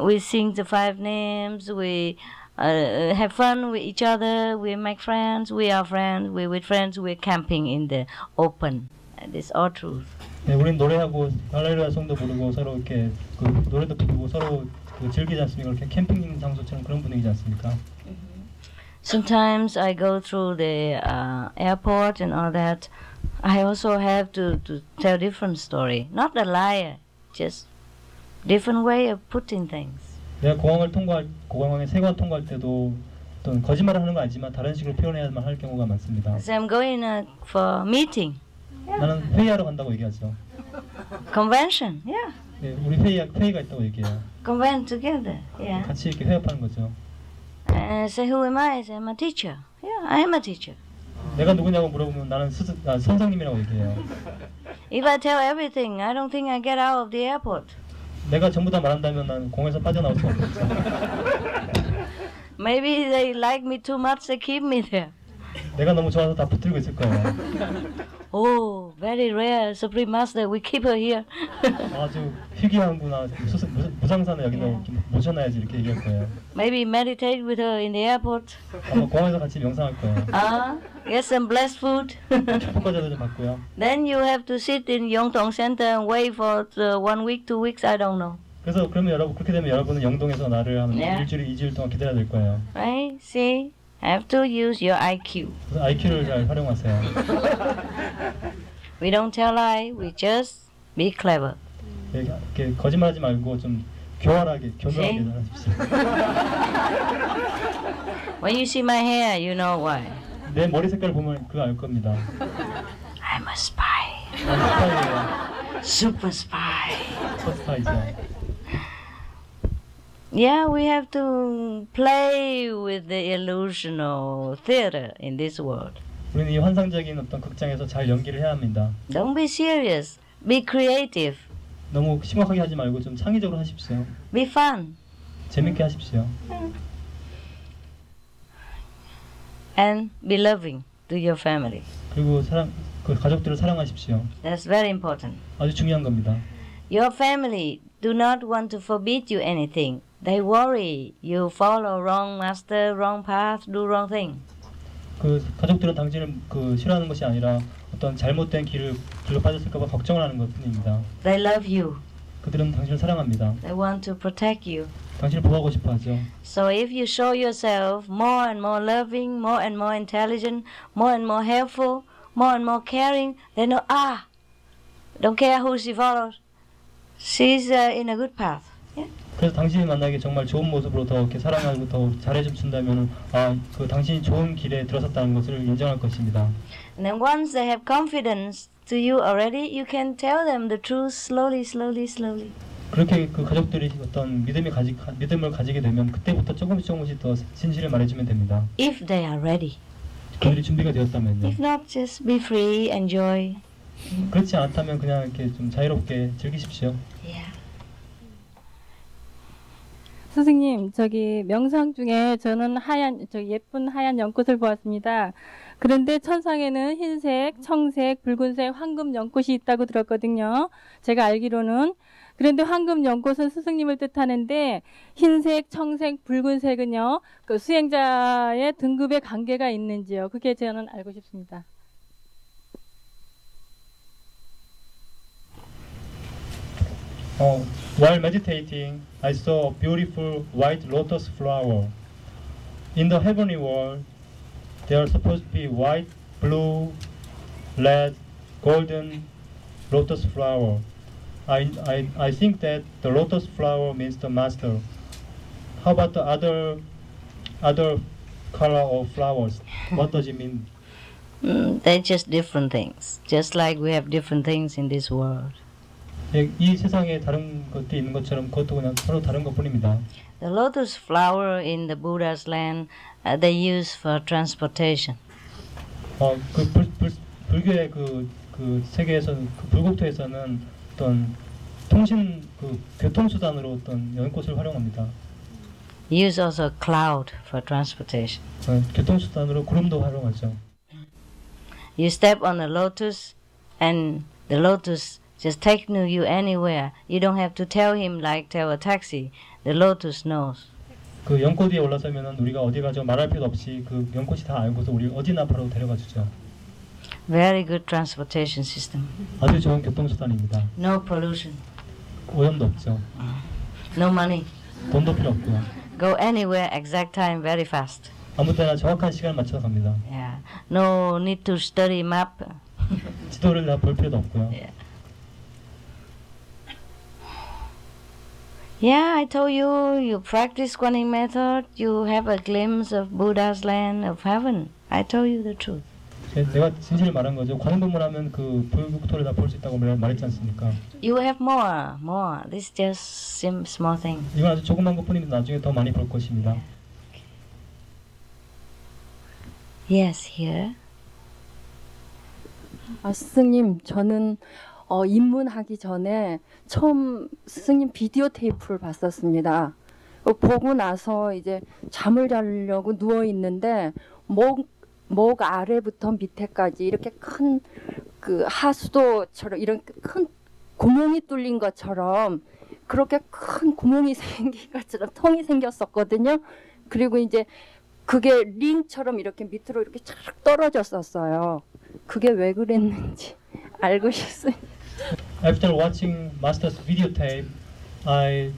We sing the five names. We uh, have fun with each other. We make friends. We are friends. We with friends. We're camping in the open. And it's all truth. 네, 우린 노래하고 할렐루야 송도 부르고 서로 이렇게 그 노래도 부르고 서로 그 즐기지 않습니까? 이렇게 캠핑 장소처럼 그런 분위기지 않습니까? Sometimes I go through the uh, airport and all that. I also have to, to tell different story. Not a liar, just different way of putting things. 내가 공항을 통과할 공항에 세관 통과할 때도 어떤 거짓말을 하는 건 아니지만 다른 식으로 표현해야만 할 경우가 많습니다. So I'm going uh, for meeting, 나는 회의하러 간다고 얘기하죠. convention. Yeah, 네, 우리 회의 회의가 있다고 얘기해요. convent together. Yeah. 같이 이렇게 회합하는 거죠. I say, who am I? I say, I'm a teacher. Yeah, I am a teacher. 내가 누구냐고 물어보면 나는 스스, 아, 선생님이라고 얘기해요. If I tell everything, I don't think I get out of the airport. 내가 전부 다 말한다면 난 공에서 빠져나올 수 없겠죠. Maybe they like me too much, they keep me there. 내가 너무 좋아서 다 붙들고 있을 거예 요. Oh, very rare, Supreme Master, we keep her here. 아주 희귀한구나. 수- 무- 무상사는 여기다 이렇게 모셔놔야지 이렇게 얘기할 거예요. Maybe meditate with her in the airport. 아마 공항에서 같이 명상할 거예요. Ah, get some blessed food. 축복과자도 좀 받고요. then you have to sit in Yongtong Center and wait for the one week, two weeks, I don't know. 그래서 그러면 여러분 그렇게 되면 여러분은 영동에서 나를 한 네. 일주일, 이주일 동안 기다려야 될 거예요. Right? See? Have to use your IQ. 그래서 IQ를 잘 활용하세요. We don't tell lie, we just be clever. 이렇게, 이렇게 거짓말하지 말고 좀 교활하게, 교묘하게 네. 하십시오. When you see my hair, you know why. 내 머리 색깔 보면 그거 알 겁니다. I'm a spy. 스파이예요. Super spy. 스파이죠. Yeah, we have to play with the illusional theater in this world. 우리는 이 환상적인 어떤 극장에서 잘 연기를 해야 합니다. Don't be serious. Be creative. 너무 심각하게 하지 말고 좀 창의적으로 하십시오. Be fun. 재밌게 하십시오. And be loving to your family. 그리고 사랑, 그 가족들을 사랑하십시오. That's very important. 아주 중요한 겁니다. Your family do not want to forbid you anything. They worry you follow wrong master, wrong path, do wrong thing. 그 가족들은 당신을 그 싫어하는 것이 아니라 어떤 잘못된 길을 길로 빠졌을까봐 걱정을 하는 것뿐입니다. They love you. 그들은 당신을 사랑합니다. They want to protect you. 당신을 보호하고 싶어하죠. So if you show yourself more and more loving, more and more intelligent, more and more helpful, more and more caring, they know, ah, don't care who she follows. She's uh, in a good path. 그래서 당신이 만약에 정말 좋은 모습으로 더 이렇게 사랑하고 더 잘해좀 준다면 아그 당신이 좋은 길에 들어섰다는 것을 인정할 것입니다. And then once they have confidence to you already, you can tell them the truth slowly, slowly, slowly. 그렇게 그 가족들이 어떤 믿음이 가지 가- 믿음을 가지게 되면 그때부터 조금씩 조금씩 더 진실을 말해주면 됩니다. If they are ready. 그들이 준비가 되었다면요. If not, just be free, enjoy. 그렇지 않다면 그냥 이렇게 좀 자유롭게 즐기십시오. 선생님, 저기 명상 중에 저는 하얀, 저 예쁜 하얀 연꽃을 보았습니다. 그런데 천상에는 흰색, 청색, 붉은색, 황금 연꽃이 있다고 들었거든요. 제가 알기로는. 그런데 황금 연꽃은 스승님을 뜻하는데 흰색, 청색, 붉은색은요. 그 수행자의 등급의 관계가 있는지요. 그게 저는 알고 싶습니다. 어, while meditating, I saw a beautiful white lotus flower. In the heavenly world, there are supposed to be white, blue, red, golden lotus flower. I, I, I think that the lotus flower means the master. How about the other other color of flowers? What does it mean? Mm, they're just different things. Just like we have different things in this world. 예, 이 세상에 다른 것들이 있는 것처럼 그것도 그냥 서로 다른 것뿐입니다. The lotus flower in the Buddha's land, uh, they use for transportation. 어, 그 불, 불, 불교의 그, 그 세계에서는 그 불국토에서는 어떤 통신 그 교통 수단으로 어떤 연꽃을 활용합니다. Use also cloud for transportation. 어, 교통 수단으로 구름도 활용하죠. You step on a lotus, and the lotus just take you anywhere. You don't have to tell him like tell a taxi. The lotus knows. 그 연꽃 위에 올라서면은 우리가 어디 가죠 말할 필요 없이 그 연꽃이 다 알고서 우리 어디나 바로 데려가 주죠. Very good transportation system. 아주 좋은 교통수단입니다. No pollution. 오염도 없죠. No money. 돈도 필요 없고요. Go anywhere, exact time, very fast. 아무 때나 정확한 시간을 맞춰서 갑니다. Yeah. No need to study map. 지도를 다 볼 필요도 없고요. Yeah. Yeah, I told you, you practice Guanyin method, you have a glimpse of Buddha's land of heaven. I told you the truth. 제- 내가 진실을 말한 거죠. 관음법문 하면 그 불국토를 다 볼 수 있다고 말- 말했지 않습니까? You have more, more. This just sim small thing. 이건 아주 조그만 것뿐인데 나중에 더 많이 볼 것입니다. Yes, here. 아, 스승님, 저는 어, 입문하기 전에 처음 스승님 비디오 테이프를 봤었습니다. 어, 보고 나서 이제 잠을 자려고 누워 있는데 목, 목 아래부터 밑에까지 이렇게 큰 그 하수도처럼 이런 큰 구멍이 뚫린 것처럼 그렇게 큰 구멍이 생긴 것처럼 통이 생겼었거든요. 그리고 이제 그게 링처럼 이렇게 밑으로 이렇게 쫙 떨어졌었어요. 그게 왜 그랬는지 알고 싶어요. After watching Master's videotape, I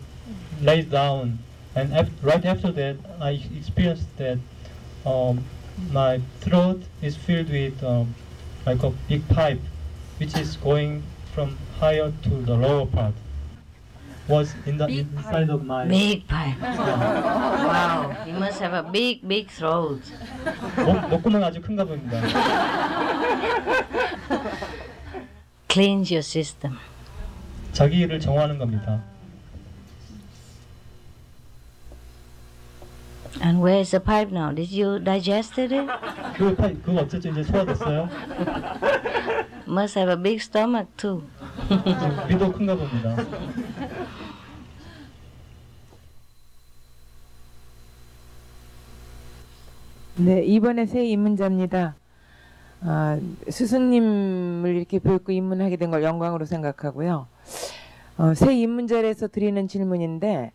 laid down, and af- right after that, I experienced that um, my throat is filled with um, like a big pipe, which is going from higher to the lower part. Was in the inside of my Big pipe. wow, you must have a big, big throat. 목, 목구멍 아주 큰가 봅니다. Cleanse your system. 자기를 정화하는 겁니다. And where is the pipe now? Did you digested it? 그 파, 그거 어쨌죠 이제 소화됐어요? Must have a big stomach too. 위도 큰가 봅니다. 네, 이번에 새 입문자입니다. 아, 스승님을 이렇게 뵙고 입문하게 된 걸 영광으로 생각하고요. 어, 새 입문자에서 드리는 질문인데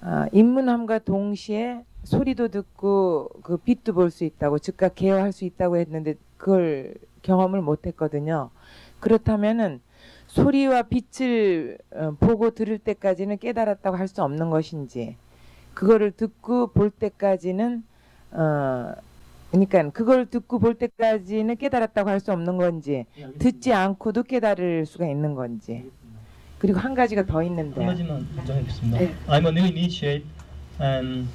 아, 입문함과 동시에 소리도 듣고 그 빛도 볼 수 있다고 즉각 개화할 수 있다고 했는데 그걸 경험을 못했거든요. 그렇다면은 소리와 빛을 어, 보고 들을 때까지는 깨달았다고 할 수 없는 것인지 그거를 듣고 볼 때까지는 어 그러니까 그걸 듣고 볼 때까지는 깨달았다고 할 수 없는 건지 듣지 않고도 깨달을 수가 있는 건지 그리고 한 가지가 더 있는데 한 가지만 먼저 하겠습니다. 네. I'm a new initiate, and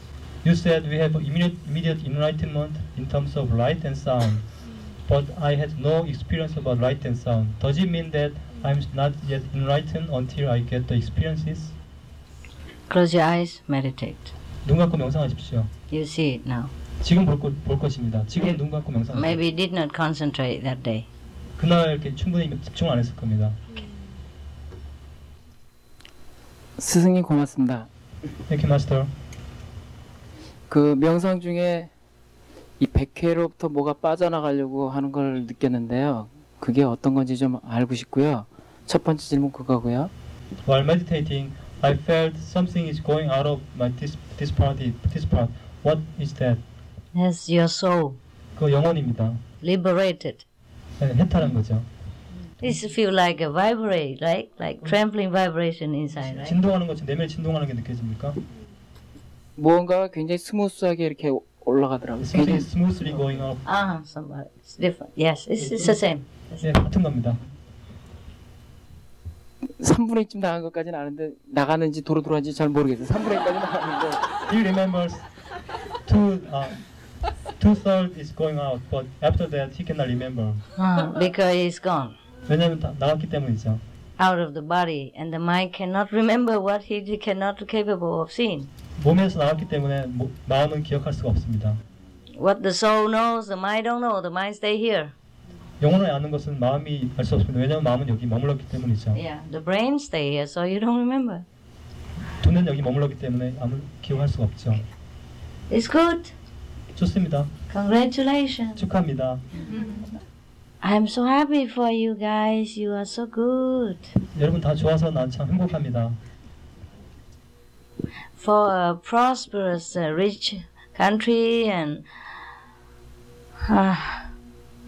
you said we have immediate, immediate enlightenment in terms of light and sound, but I had no experience about light and sound. Does it mean that I'm not yet enlightened until I get the experiences? Close your eyes, meditate. 눈 감고 명상하십시오. You see it now. 지금 볼, 거, 볼 것입니다. 지금 눈 감고 명상하십시오. Maybe did not concentrate that day. 그날 이렇게 충분히 집중 안 했을 겁니다. 스승님 고맙습니다. Thank you, Master. 그 명상 중에 이 백회로부터 뭐가 빠져나가려고 하는 걸 느꼈는데요. 그게 어떤 건지 좀 알고 싶고요. 첫 번째 질문 그거고요. While meditating, I felt something is going out of my this this part. This part. What is that? That's your soul. 그 영혼입니다. Liberated. 네, 해탈한 거죠. This feel like a vibrate, right? Like trembling vibration inside, right? 진동하는 것처럼 내면 진동하는 게 느껴집니까? 무언가가 굉장히 스무스하게 이렇게 올라가더라고요. Something is smoothly going up. Ah, somebody. It's different. Yes, it's, it's the same. 예, 같은 겁니다. 3분의 1쯤 나간 것까지는 아는데 나가는지 도로 들어왔는지 잘 모르겠어요. 3분의 1까지 나갔는데 He remembers two uh, two third is going out, but after that he cannot remember. Ah, because it's gone 왜냐하면 다 나갔기 때문이죠. out of the body, and the mind cannot remember what he cannot capable of seeing. 몸에서 나갔기 때문에 모, 마음은 기억할 수가 없습니다. What the soul knows, the mind don't know. The mind stay here. 영혼을 아는 것은 마음이 알 수 없습니다. 왜냐하면 마음은 여기 머물렀기 때문이죠. Yeah, the brain stay here, so you don't remember. 두는 여기 머물렀기 때문에 아무 기억할 수가 없죠. It's good. 좋습니다. Congratulations. 축하합니다. I'm so happy for you guys. You are so good. 여러분 다 좋아서 난 참 행복합니다. For a prosperous, uh, rich country and uh,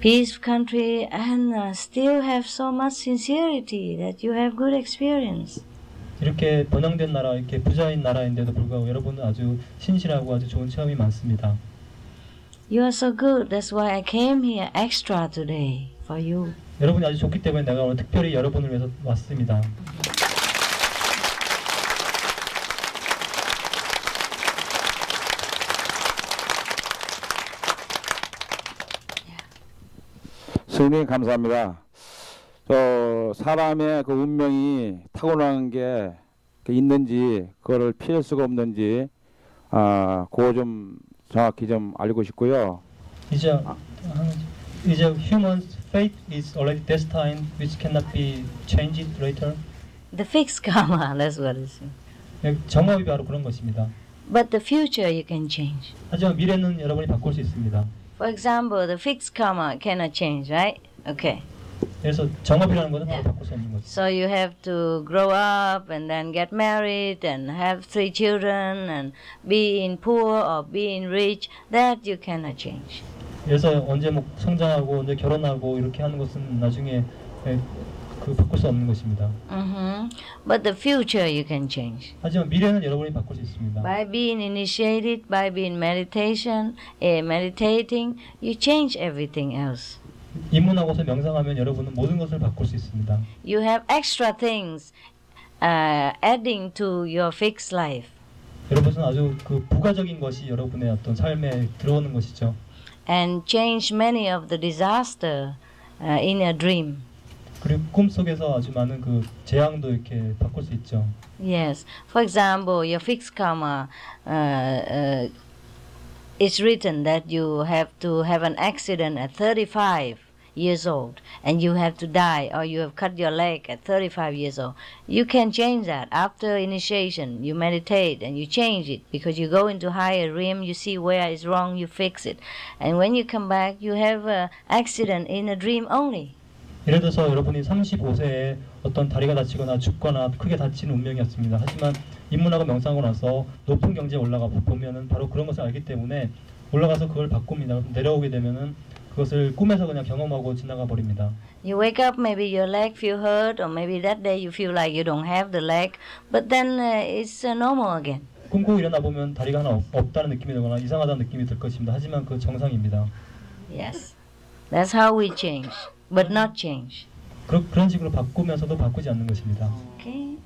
peace country, and uh, still have so much sincerity that you have good experience. 이렇게 번영된 나라, 이렇게 부자인 나라인데도 불구하고 여러분은 아주 신실하고 아주 좋은 체험이 많습니다. You are so good. That's why I came here extra today for you. 여러분이 아주 좋기 때문에 내가 오늘 특별히 여러분을 위해서 왔습니다. 스님 감사합니다. 저 사람의 그 운명이 타고난 게 있는지 그거를 피할 수가 없는지 아 그거 좀 정확히 좀 알고 싶고요. Is a is a human's fate is already destined, which cannot be changed later. The fixed karma, that's what it is. 정업이 바로 그런 것입니다. But the future you can change. 하지만 미래는 여러분이 바꿀 수 있습니다. For example, the fixed karma cannot change, right? Okay. 그래서 정업이라는 것은 바로 바꿀 수 없는 거죠. So you have to grow up and then get married and have three children and be in poor or be in rich. That you cannot change. 그래서 언제 뭐 성장하고 언제 결혼하고 이렇게 하는 것은 나중에 예, 그 바꿀 수 없는 것입니다. hmm But the future you can change. 하지만 미래는 여러분이 바꿀 수 있습니다. By being initiated, by being meditation, eh, meditating, you change everything else. 입문하고서 명상하면 여러분은 모든 것을 바꿀 수 있습니다. You have extra things uh, adding to your fixed life. 여러분은 아주 그 부가적인 것이 여러분의 어떤 삶에 들어오는 것이죠. and change many of the disaster uh, in a dream. 그리고 꿈 속에서 아주 많은 그 재앙도 이렇게 바꿀 수 있죠. Yes. For example, your fixed karma, uh, uh, it's written that you have to have an accident at 35 years old and you have to die or you have cut your leg at 35 years old. You can change that after initiation. You meditate and you change it because you go into higher realm, you see where is wrong, you fix it. And when you come back, you have an accident in a dream only. 예를 들어서 여러분이 35세에 어떤 다리가 다치거나 죽거나 크게 다치는 운명이었습니다. 하지만 입문하고 명상하고 나서 높은 경지에 올라가 보면은 바로 그런 것을 알기 때문에 올라가서 그걸 바꿉니다. 내려오게 되면은 그것을 꿈에서 그냥 경험하고 지나가 버립니다. You wake up, maybe your leg feel hurt, or maybe that day you feel like you don't have the leg, but then uh, it's uh, normal again. 꿈꾸고 일어나 보면 다리가 하나 없, 없다는 느낌이 들거나 이상하다는 느낌이 들 것입니다. 하지만 그 정상입니다. Yes, that's how we change, but not change. 그런 식으로 바꾸면서도 바꾸지 않는 것입니다. Okay.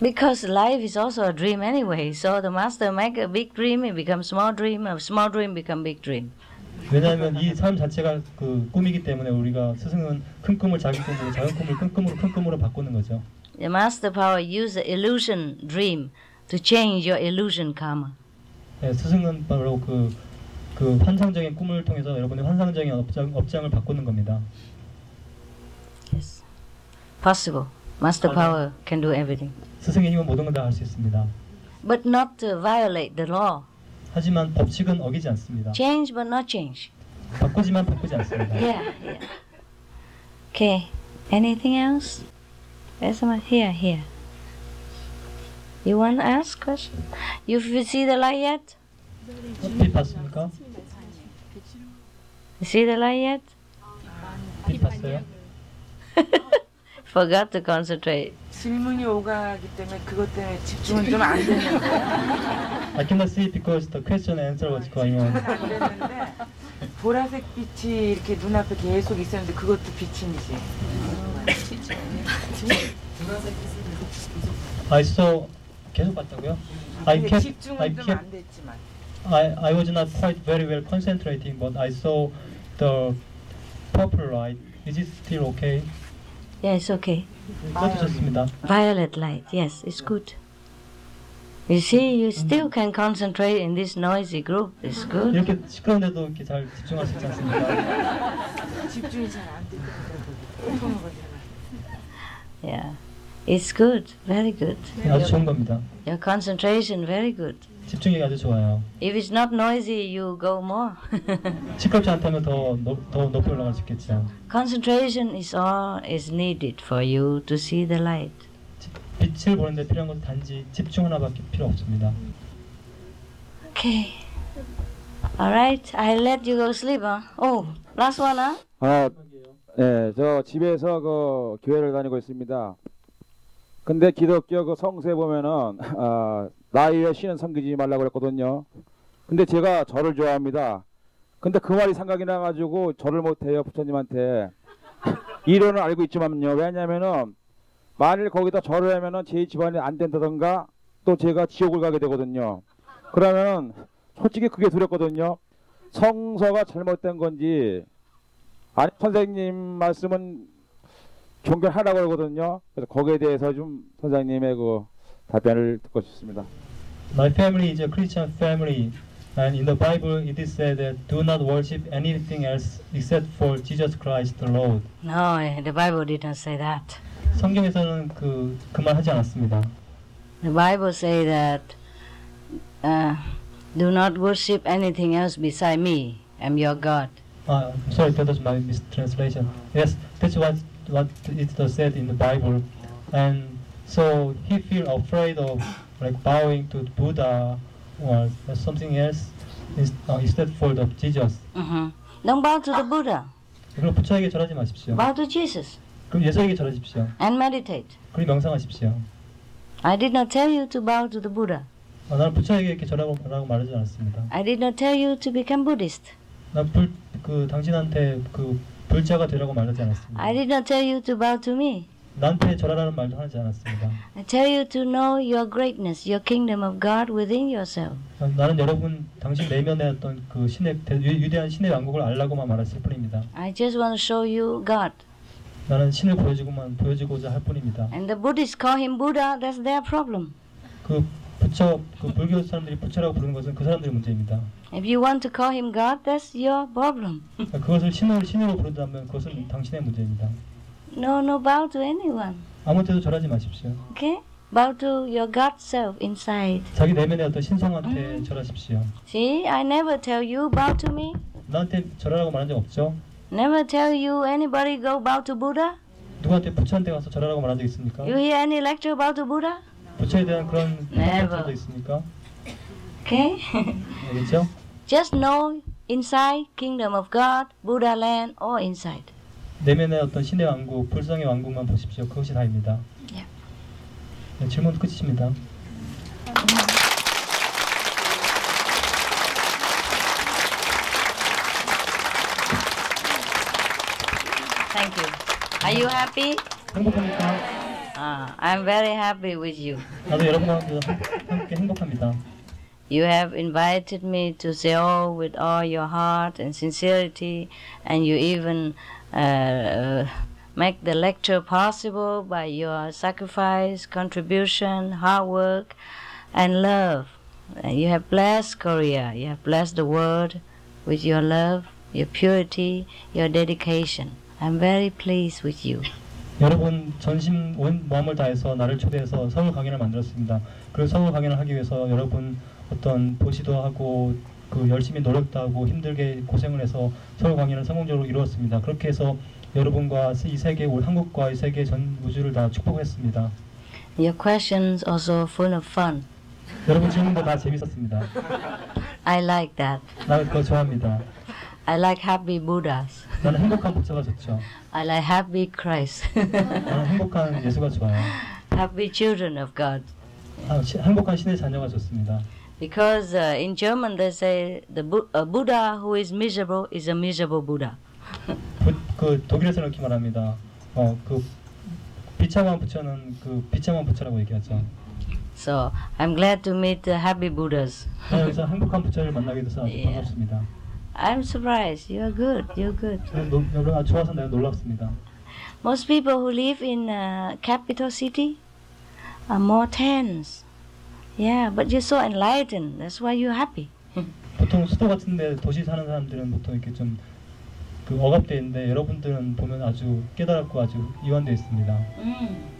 Because life is also a dream anyway. So the master make a big dream, it becomes small dream, a small dream become big dream. 왜냐하면 이 삶 자체가 그 꿈이기 때문에 우리가 스승은 큰 꿈을 작은 꿈으로, 작은 꿈을 큰 꿈으로, 큰 꿈으로 바꾸는 거죠. The master power use the illusion dream to change your illusion karma. 네, 스승은 바로 그, 그 환상적인 꿈을 통해서 여러분의 환상적인 업장, 업장을 바꾸는 겁니다. Yes. Possible. Master power can do everything. 스승의 힘은 모든 걸 다 할 수 있습니다. But not to violate the law. 하지만 법칙은 어기지 않습니다. Change but not change. 바꾸지만 바꾸지 않습니다. Yeah, yeah. Okay. Anything else? There's someone here, here. You want to ask question? You see the light yet? 빛 봤습니까? You see the light yet? 빛 봤어요? Forgot to concentrate. 질문이 오가기 때문에 그것 때문에 집중은 좀 안 되는데. I cannot see because the question and answer was going on. 그랬는데 보라색 빛이 이렇게 눈앞에 계속 있었는데 그것도 비침이지. I saw 계속 봤다고요? I kept I 집중은 좀 kept 안 됐지만. I I was not quite very well concentrating, but I saw the purple light. Is it still okay? Yes, okay. 그것도 좋습니다. Violet light. Yes, it's good. You see, you still can concentrate in this noisy group. It's good. 이렇게 시끄러운데도 이렇게 잘 집중할 수 있지 않습니까? 집중이 잘 안 되더라고. Yeah. It's good, very good. 아주 좋은 겁니다. Your concentration, very good. 집중력이 아주 좋아요. If it's not noisy, you go more. 시끄럽지 않다면 더, 높, 더 높이 올라갈 수 있겠죠. Concentration is all is needed for you to see the light. 빛을 보는데 필요한 것은 단지 집중 하나밖에 필요 없습니다. Okay. All right, I let you go sleep. Huh? Oh, last one, huh? 아, 네, 저 집에서 그 교회를 다니고 있습니다. 근데 기독교 그 성서에 보면은 아, 나이에 신은 섬기지 말라고 그랬거든요. 근데 제가 절을 좋아합니다. 근데 그 말이 생각이 나가지고 절을 못해요 부처님한테. 이론을 알고 있지만요. 왜냐면은 만일 거기다 절을 하면은 제 집안이 안 된다던가 또 제가 지옥을 가게 되거든요. 그러면은 솔직히 그게 두렵거든요. 성서가 잘못된 건지 아니 선생님 말씀은 존경하라고 그러거든요. 그래서 거기에 대해서 좀 선생님의 그 답변을 듣고 싶습니다. My family is a Christian family, and in the Bible it is said that do not worship anything else except for Jesus Christ the Lord. No, the Bible didn't say that. 성경에서는 그 그말 하지 않았습니다. The Bible say that uh, do not worship anything else beside me. I'm your God. Uh, I'm sorry, that was my mistranslation. Yes, that's what what it said in the Bible, and so he feel afraid of like bowing to Buddha or something else uh, instead for the Jesus. hmm Don't bow to the Buddha. 그럼 부처에게 절하지 마십시오. Bow to Jesus 그럼 예수에게 절하십시오. and meditate. 그리고 명상하십시오. I did not tell you to bow to the Buddha. 아, 나는 부처에게 이렇게 절하고 라고 말하지 않았습니다. I did not tell you to become Buddhist. 난불그 당신한테 그 불자가 되라고 말하지 않았습니다. I did not tell you to bow to me. 나한테 절하라는 말도 하지 않았습니다. I tell you to know your greatness, your kingdom of God within yourself. 아, 나는 여러분 당신 내면에 어떤 그 신의 위대한 신의 왕국을 알라고만 말했을 뿐입니다. I just want to show you God. 나는 신을 보여주고만 보여주고자 할 뿐입니다. And the Buddhists call him Buddha, that's their problem. 그 부처 그 불교 사람들이 부처라고 부르는 것은 그 사람들의 문제입니다. If you want to call him God, that's your problem. 그것을 신을 신으로 부른다면 그것은 당신의 문제입니다. No, no bow to anyone. 아무한테도 절하지 마십시오. Okay? Bow to your God self inside. 자기 내면의 어떤 신성한테 절하십시오. See, I never tell you bow to me. 나한테 절하라고 말한 적 없죠? Never tell you anybody go bow to Buddha. 누구한테 부처한테 가서 절하라고 말한 적 있습니까? You hear any lecture about the Buddha? 부처에 대한 그런 lecture도 있습니까? Okay? 알겠죠? Just know inside kingdom of God, Buddha land, or inside. 내면의 어떤 신의 왕국, 불성의 왕국만 보십시오. 그것이 다입니다. 네, 질문 끝이십니다. Thank you. Are you happy? 행복합니까? Ah, I'm very happy with you. 나도 여러분과 함께 행복합니다. You have invited me to Seoul with all your heart and sincerity, and you even uh, uh, make the lecture possible by your sacrifice, contribution, hard work, and love. And you have blessed Korea. You have blessed the world with your love, your purity, your dedication. I'm very pleased with you. 여러분 전심 온 마음을 다해서 나를 초대해서 서울 강연을 만들었습니다. 그리고 서울 강연을 하기 위해서 여러분 어떤 보시도 하고 그 열심히 노력도 하고 힘들게 고생을 해서 서울 강연을 성공적으로 이루었습니다. 그렇게 해서 여러분과 이 세계, 올 한국과 이 세계 전 우주를 다 축복했습니다. Your questions also full of fun. 여러분 질문도 다 재밌었습니다. I like that. 나는 그거 좋아합니다. I like happy Buddhas. 나는 행복한 부처가 좋죠. I like happy Christ. 나는 행복한 예수가 좋아요. happy children of God. 아, 시- 행복한 신의 자녀가 좋습니다. Because uh, in German they say the Bu- a Buddha who is miserable is a miserable Buddha. 부, 그 독일에서는 이렇게 말합니다. 어, 그 비참한 부처는 그 비참한 부처라고 얘기하죠. So I'm glad to meet the happy Buddhas. 저는 여기서 행복한 부처를 만나게 돼서 아주 Yeah. 반갑습니다. I'm surprised. You're good. You're good. 저는 노, 여러분 아주 좋아서 내가 놀랍습니다. Most people who live in uh, capital city are more tense. Yeah, but you're so enlightened. That's why you're happy. 보통 수도 같은데 도시 사는 사람들은 보통 이렇게 좀 그 억압돼 있는데 여러분들은 보면 아주 깨달았고 아주 이완돼 있습니다. Mm.